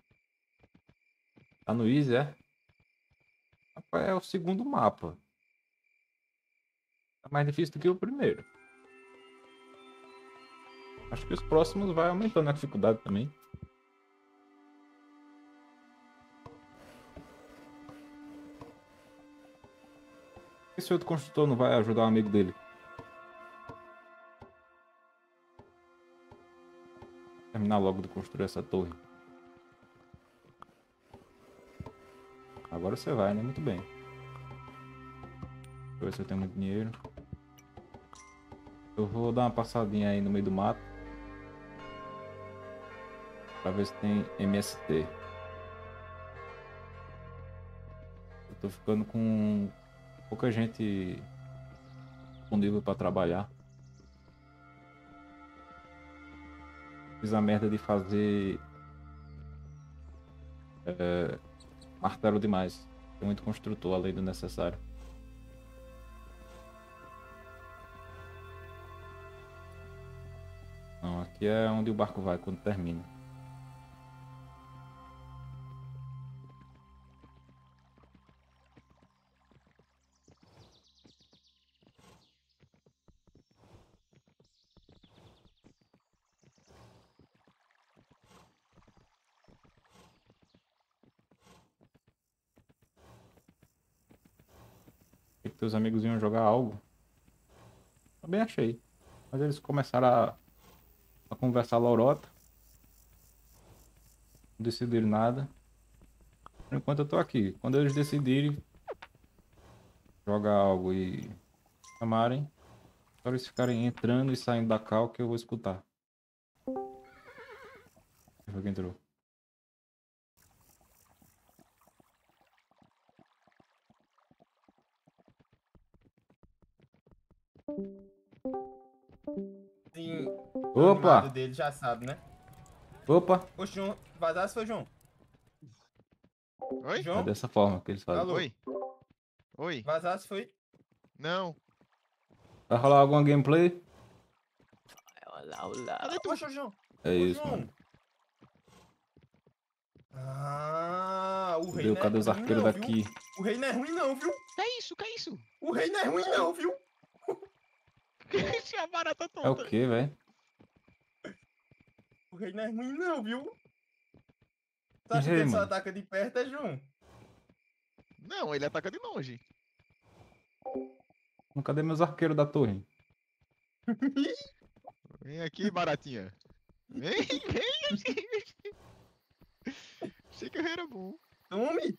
Tá no Easy, é? É o segundo mapa. É mais difícil do que o primeiro. Acho que os próximos vai aumentando a dificuldade também. Esse outro construtor não vai ajudar o amigo dele? Terminar logo de construir essa torre. Agora você vai, né? Muito bem. Deixa eu ver se eu tenho muito dinheiro. Eu vou dar uma passadinha aí no meio do mato. Pra ver se tem MST. Eu tô ficando com pouca gente disponível pra trabalhar. Fiz a merda de fazer é, martelo demais. Tem muito construtor além do necessário. Não, aqui é onde o barco vai quando termina. Que teus amigos iam jogar algo. Também achei. Mas eles começaram a, a conversar lorota. Não decidiram nada. Por enquanto eu tô aqui. Quando eles decidirem jogar algo e chamarem, só eles ficarem entrando e saindo da cal que eu vou escutar. Quem entrou. Sim, o Opa! dele já sabe, né? Opa! Ô, João, vazasse foi João. Oi? É João, dessa forma que eles fazem. Alô? Oi? Oi? vazasse foi. Não. Vai rolar alguma gameplay? Olá, olá. Cadê tu, João? É Ô, isso, João. mano. Ah, o rei Cadê, não é os ruim arqueiros não, viu? daqui? O rei não é ruim não, viu? Que é isso? Que é isso? O rei não é ruim não, viu? É barata É o que, velho? O rei não é ruim não, viu? Tu Que acha que ele só ataca de perto, é João? Não, ele ataca de longe. Cadê meus arqueiros da torre? Vem aqui, baratinha. Vem, vem aqui. Achei que eu era bom. Tome!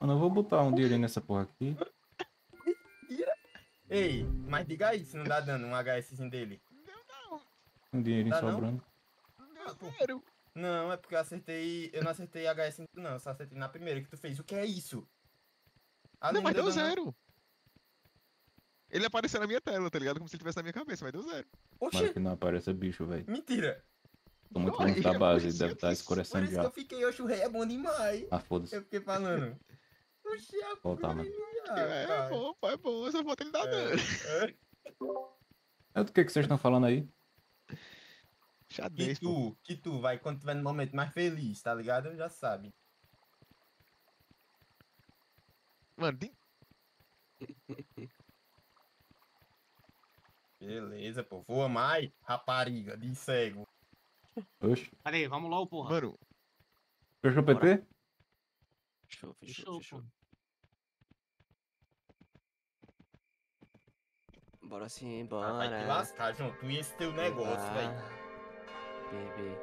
Mano, eu vou botar um dinheirinho nessa porra aqui. Ei, mas diga aí se não dá dano um HSzinho dele. Um dinheirinho Dá não? sobrando. Deu zero. Não, é porque eu acertei. Eu não acertei HS não. Eu só acertei na primeira que tu fez. O que é isso? Ah, Não, mas deu zero. Ele apareceu na minha tela, tá ligado? Como se ele tivesse na minha cabeça, mas deu zero. Oxi, que não apareça bicho, velho. mentira. Tô muito Não, longe da por base, deve estar eu fiz. Por escurecendo isso que já. eu fiquei, oxe, o rei é bom demais. Ah, foda-se. Eu fiquei falando. Oxi, a Voltar, mano. é, cara. bom, pai, é bom. Essa foto ele dá dano. É. É do que, que vocês estão falando aí? Que pô. tu, que tu vai quando tiver no momento mais feliz, tá ligado? Já sabe. Mano, tem... Beleza, pô. Voa mais, rapariga, de cego. Oxe. Pera aí, vamos logo, porra. Mano, Fechou o PP? Fechou, fechou, Fechou, fechou. Bora sim, Ah, vai te bora. lascar, João. Tu e esse teu negócio, Ah, velho. bebê.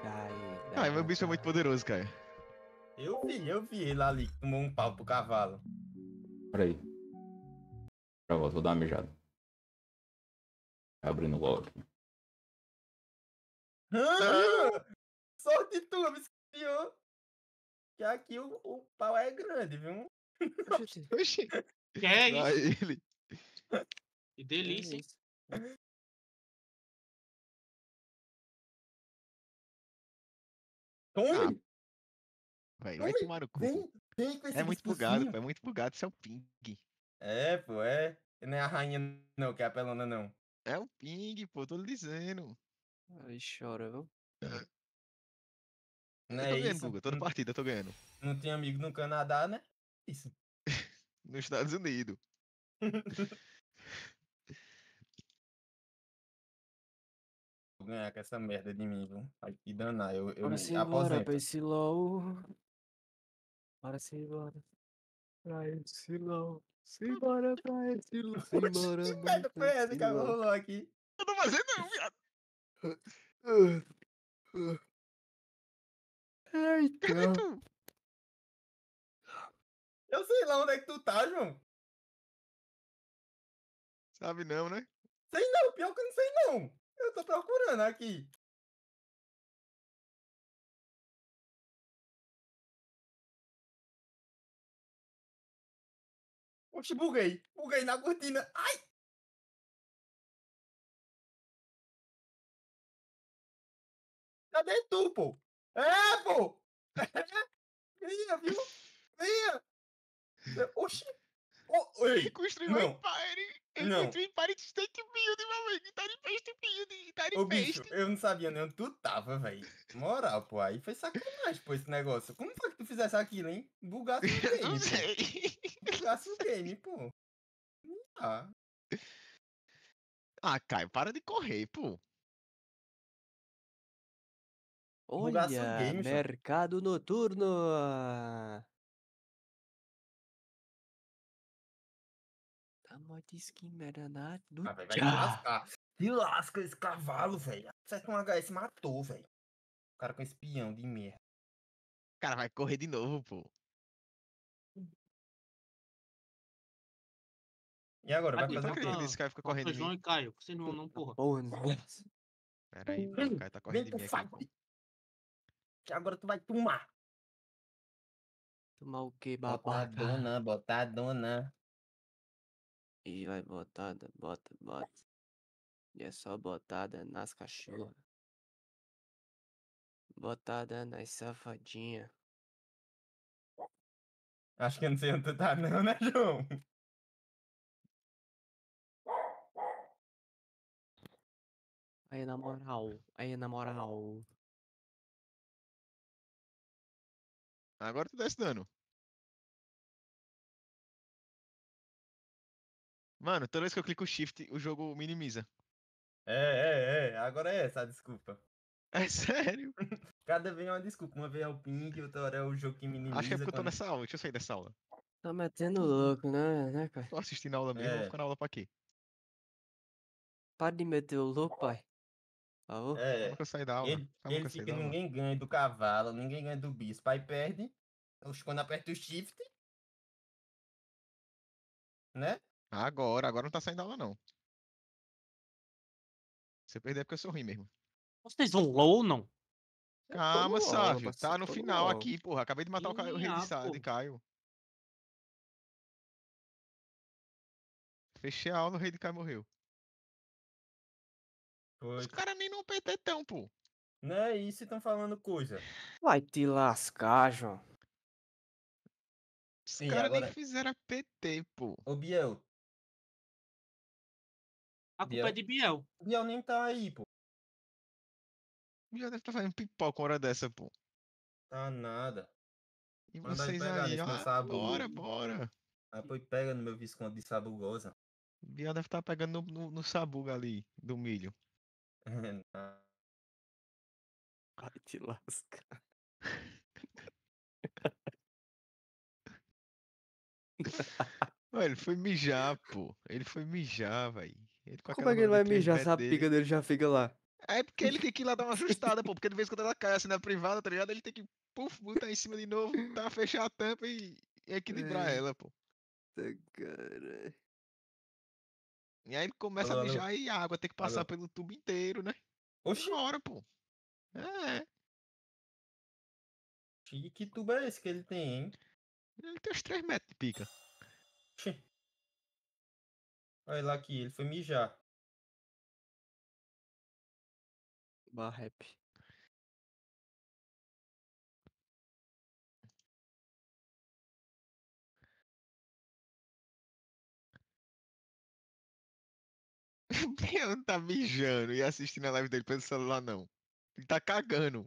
Cai. Ah, meu bicho é muito poderoso, cara. Eu vi, eu vi ele ali que tomou um pau pro cavalo. Peraí. Já volto, vou dar uma mijada. Abrindo o aqui. Ah, sorte tua, me esquiou. Que aqui o, o pau é grande, viu? Oxi. Que é isso? ele. Que delícia, hein? Tome, Vai, vai Ui, tomar no cu. vem, vem com esse É muito bugado, pô, é muito bugado, isso é o ping. É, pô, é. Não é a rainha não, que é a pelona não. É o ping, pô, tô lhe dizendo. Aí chora, viu? Não eu é tô ganhando, isso? Guga, toda partida eu tô ganhando. não tem amigo no Canadá, né? Isso. Nos Estados Unidos. ganhar com essa merda de mim, viu? Vai que danar, eu, eu Bora me aposento. pra esse LOL. Bora simbora. Pra esse LOL. Simbora pra esse LOL. Simbora Que pra merda foi essa que rolou aqui? Eu tô fazendo não, viado. Cadê Eita. tu? Eu sei lá onde é que tu tá, João. Sabe não, né? Sei não, pior que eu não sei não. Eu tô procurando aqui. Oxi, buguei. Buguei na cortina. Ai! Cadê tu, pô? É, pô! Venha, viu? Venha! Oxi! Ô, ei! Construiu não. um Empire. Ele Não. construiu Empire de State meu amigo. Tá de Fast Build. Tá de Ô, bicho, Fast. eu não sabia nem onde tu tava, velho. Moral, pô, aí foi sacanagem, pô, esse negócio. Como foi que tu fizesse aquilo, hein? Bugasse o game, não pô. sei. Bugasse o game, pô. Ah, Ah, Caio, para de correr, pô. Bugasse o Olha, game, mercado noturno. Skin merana do ah, véi, vai te lascar. Se lasca esse cavalo, velho. Certo, um HS matou, velho. O cara com esse peão de merda. O cara vai correr de novo, pô. E agora, vai fazer Eu o não quê? que esse cara fica correndo João e Caio. Vocês não, não, porra. Porra, nossa. Pera aí, O cara tá correndo Vem de mim aqui. Que agora tu vai tomar. Tomar o que, babaca? Botadona, botadona. E vai botada, bota, bota. E é só botada nas cachorras. Botada nas safadinhas. Acho que eu não sei onde tu tá, não, né, João? Aí na moral, aí na moral. Agora tu desce dano. Mano, toda vez que eu clico shift, o jogo minimiza. É, é, é. Agora é essa a desculpa. É sério? Cada vez é uma desculpa. Uma vez é o ping, outra hora é o jogo que minimiza. Acho que é porque eu tô quando- nessa aula. Deixa eu sair dessa aula. Tá metendo louco, né, né, cara? Tô assistindo a aula mesmo, É. vou ficar na aula pra quê? Para de meter o louco, pai. Por favor. É, Calma que eu saí da aula. ele, Calma que ele fica, ninguém ganha do cavalo, ninguém ganha do bispo. Aí perde. Quando aperta o shift. Né? Agora, agora não tá saindo da aula, não. Se eu perder é porque eu sou ruim mesmo. Vocês vão low ou não? Calma, no aula, Sávio. Tá no no final aula. aqui, porra. Acabei de matar o, Caio, o rei de, Sa- de pô. Caio. Fechei a aula, o rei de Caio morreu. Foi. Os caras nem não PT tão, pô. Não é isso, estão falando coisa. Vai te lascar, João. Os Sim, caras agora- nem fizeram a PT, pô. Ô, Biel. A culpa Biel. é de Biel. Biel nem tá aí, pô. Já deve estar fazendo pipoca uma hora dessa, pô. Tá nada. E Manda vocês pegar aí, ó. sabugo. Bora, bora. Aí depois pega no meu Visconde de Sabugosa. Biel deve estar pegando no, no, no sabuga ali, do milho. Vai te lascar. Ué, ele foi mijar, pô. Ele foi mijar, véi. Ele com Como é que ele vai mijar se a pica dele. já fica lá? É porque ele tem que ir lá dar uma assustada, pô. Porque de vez em quando ela cai assim na privada, tá ligado? Ele tem que, puf, botar em cima de novo, tá, fechar a tampa e, e equilibrar É. ela, pô. Cara. E aí ele começa Agora- a mijar e a água tem que passar agora- pelo tubo inteiro, né? Oxi, Uma hora, pô. É, e que tubo é esse que ele tem, hein? ele tem uns 3 metros de pica. Oxi. Olha lá aqui, ele foi mijar. Barrep. O Biel não tá mijando e assistindo a live dele pelo celular, não. Ele tá cagando.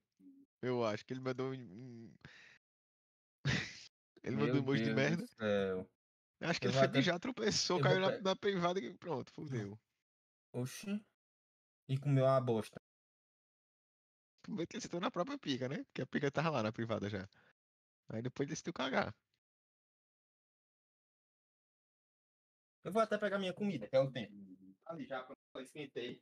Eu acho que ele mandou um. ele mandou um emoji de merda. do céu. Acho que Eu ele foi até- mijar, tropeçou, eu caiu vou na, na privada e pronto, fudeu. Oxi. E comeu uma bosta. Primeiro que ele sentou na própria pica, né? Porque a pica tava lá na privada já. Aí depois decidiu cagar. Eu vou até pegar minha comida, que é o tempo. Ali já, quando eu esquentei.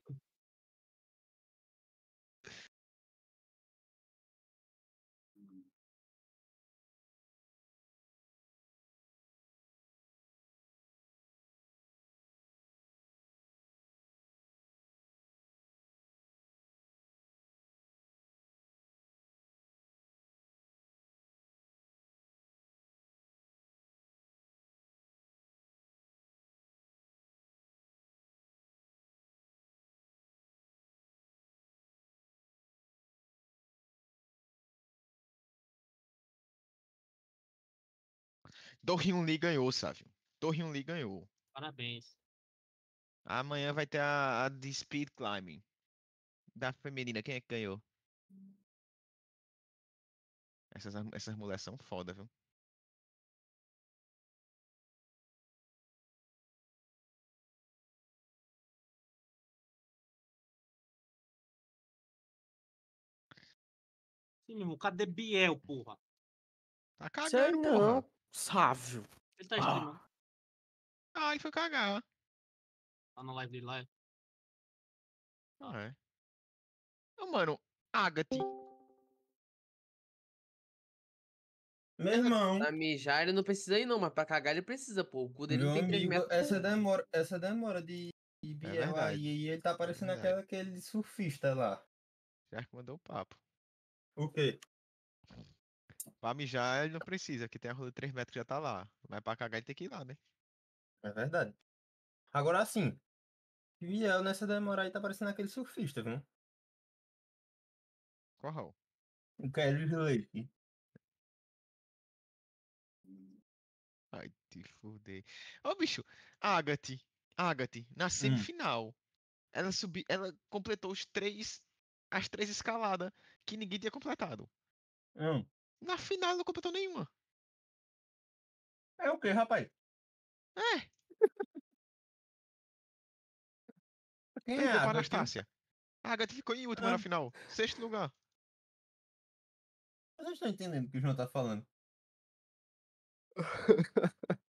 Do Hyun Lee ganhou, Sávio. Do Hyun Lee ganhou. Parabéns. Amanhã vai ter a, a de Speed Climbing. Da feminina, quem é que ganhou? Essas, essas mulheres são foda, viu? Sim, meu irmão, cadê Biel, porra? Tá Sei cagando, porra. não, Sávio. Ele tá streamando. Ah, ele foi cagar. Tá na live dele lá. Ah, é. Ô, mano, Agatha. Meu irmão, Pra mijar ele não precisa ir não, mas pra cagar ele precisa, pô. O cu dele meu tem 3 amigo, metros. essa demora, essa demora de, de Biel verdade. aí, e ele tá parecendo verdade. aquela, aquele surfista lá. Já que mandou o papo. O quê? Pra mijar ele não precisa, que tem a roda de 3 metros que já tá lá. Mas pra cagar ele tem que ir lá, né? É verdade. Agora sim, Biel nessa demora aí tá parecendo aquele surfista, viu? Qual? O Kelly Leite. Ai, te fuder. Ô, bicho, Agatha. Agatha, na semifinal. Ela subiu. Ela completou os três. As três escaladas que ninguém tinha completado. Hum. Na final não completou nenhuma. É o quê, rapaz? É, Quem é a? Anastácia. A Agatha ficou em última Ah. na final. Sexto lugar. Vocês estão entendendo o que o João tá falando?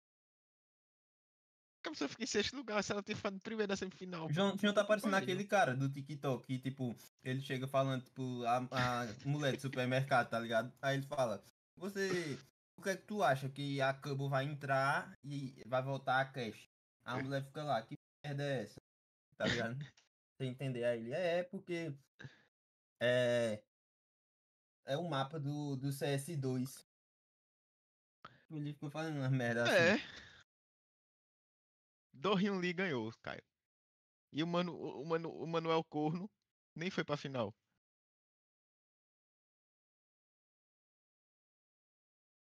Como você fica em sexto lugar se ela tinha ficado em primeiro na semifinal? O João, João tá parecendo aquele cara do TikTok que, tipo, ele chega falando, tipo, a, a mulher do supermercado, tá ligado? Aí ele fala, você, o que é que tu acha que a Cabo vai entrar e vai voltar a cash? A mulher fica lá, que merda é essa? Tá ligado? Você entender aí ele, é, é porque é, é o mapa do, do CS2. Ele ficou fazendo umas merda assim. É. Do Hyun Lee ganhou, Caio. E o, Manu, o, Manu, o Manuel Corno nem foi pra final.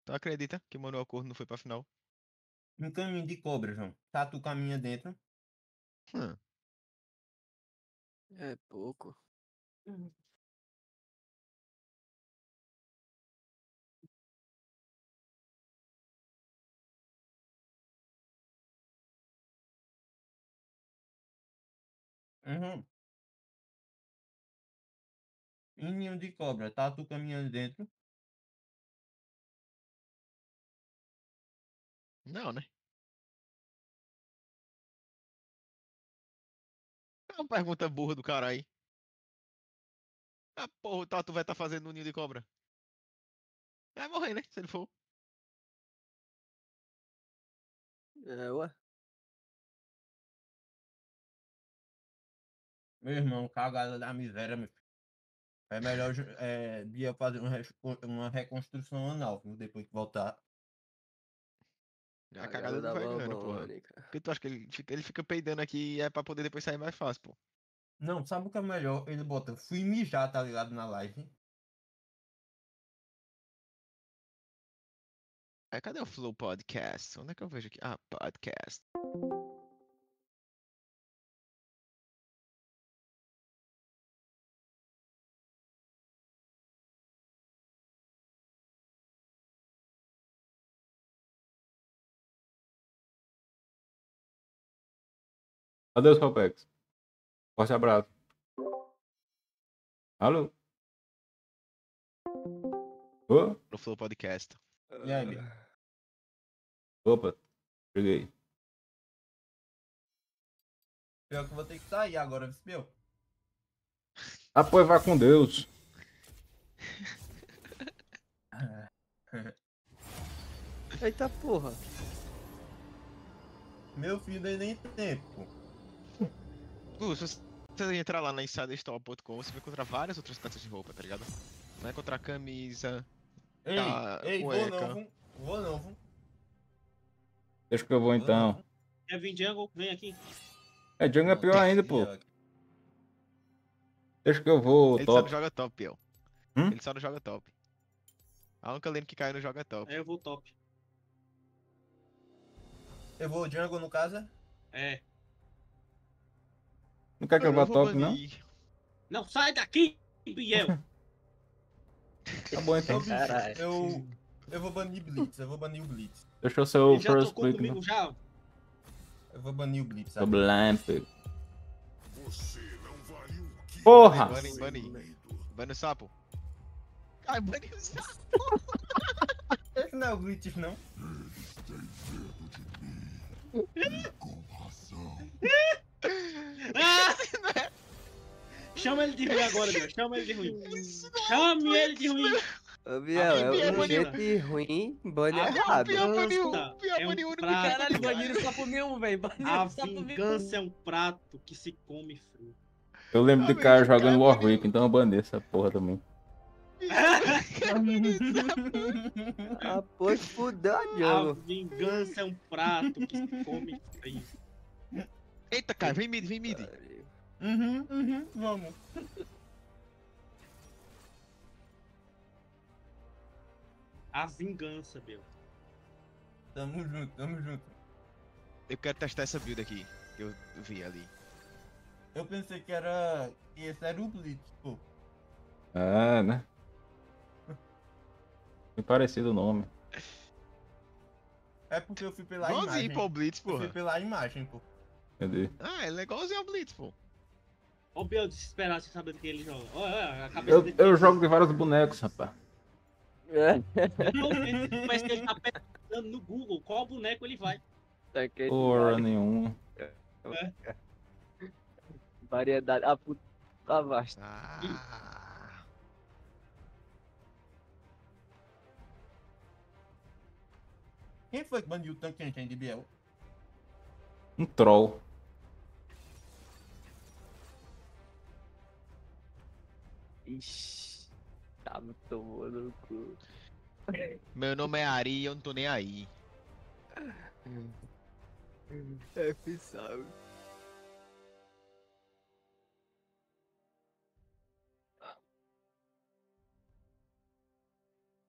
Tu acredita que o Manuel Corno não foi pra final? Um caminho de cobra, João. Tatu caminha dentro. Hum. É pouco. Uhum. Um ninho de cobra, tatu caminhando dentro. Não, né? É uma pergunta burra do cara aí. Ah, porra, o Tatu vai estar fazendo no ninho de cobra. Vai morrer, né? Se ele for. É, ué. Meu irmão, cagada da miséria, meu filho. É melhor é, dia fazer uma, reconstrução anal, viu? Depois que voltar. A cagada não vai ganhando, porra. Por que tu acha que ele fica, ele fica peidando aqui e é pra poder depois sair mais fácil, pô? Não, sabe o que é melhor? Ele bota, fui mijar, tá ligado, na live. Aí, cadê o Flow Podcast? Onde é que eu vejo aqui? Ah, podcast. Adeus, Copex. Forte abraço. Alô? Ô, No Flow Podcast. E aí, Bia? opa, cheguei. Pior que eu vou ter que sair agora, viu? Ah, pois vá com Deus. Eita porra. Meu filho nem tempo. Se você entrar lá na insiderstore.com, você vai encontrar várias outras peças de roupa, tá ligado? Vai encontrar camisa. Ei, Tá, ei, vou cueca. não, vou, vou não, vou. Deixa que eu vou então. Kevin Jungle, vem aqui. É, Django é pior ainda, pô. Deixa que eu vou, Ele só não top. joga top, Piel. Hum? Ele só não joga top. A única lane que cai não joga top. Aí eu vou top. Eu vou jungle no caso? É. Não quer que eu vá top, não? Não, sai daqui, Biel. Tá bom então. Caralho. Eu, eu vou banir Blitz, eu vou banir o Blitz. Deixa eu ser o Ele já first tocou pick, comigo não. já. Eu vou banir o Blitz, Tô sabe? blind, pick. Você não vale o que Porra! Bane, bane. Bane o sapo. Ai, bane o sapo. Esse não é o Blitz, não. com razão. Ah! Chama ele de ruim agora, Biel. Chama ele de ruim. Chame ele de ruim. Ô, Biel, é jeito de ruim, bane Ah, errado. Pior baniu. Nossa, Pior é um baniu o único prato. cara. Caralho, baniram só por nenhum, velho. A vingança é um prato que se come frio. Eu lembro de Ah, cara jogando Warwick, então eu banei essa porra também. Ah, pois fudeu a vingança é um prato que se come frio. Eita, cara, vem mid, vem mid. Uhum, uhum, vamos. A vingança, Biel. Tamo junto, tamo junto. Eu quero testar essa build aqui. Que eu vi ali. Eu pensei que era. que esse era o Blitz, pô. É, né? Bem parecido o nome. É porque eu fui pela Igualzinho imagem. pro Blitz, Eu fui pela imagem, pô. Cadê? Ah, ele é igualzinho ao Blitz, pô. Ó o Biel desesperado sem saber do que ele joga. Olha, olha a cabeça Eu, dele. eu jogo de vários bonecos, rapaz. É, Mas que ele tá pesquisando no Google qual boneco ele vai. tá Porra nenhuma. Variedade. A puta tá vasta. Ah. Quem foi que baniu o tanque de Biel? Um troll. Ixi. Tá me tomando no cu. Meu nome é Ari e eu não tô nem aí. É, sabe.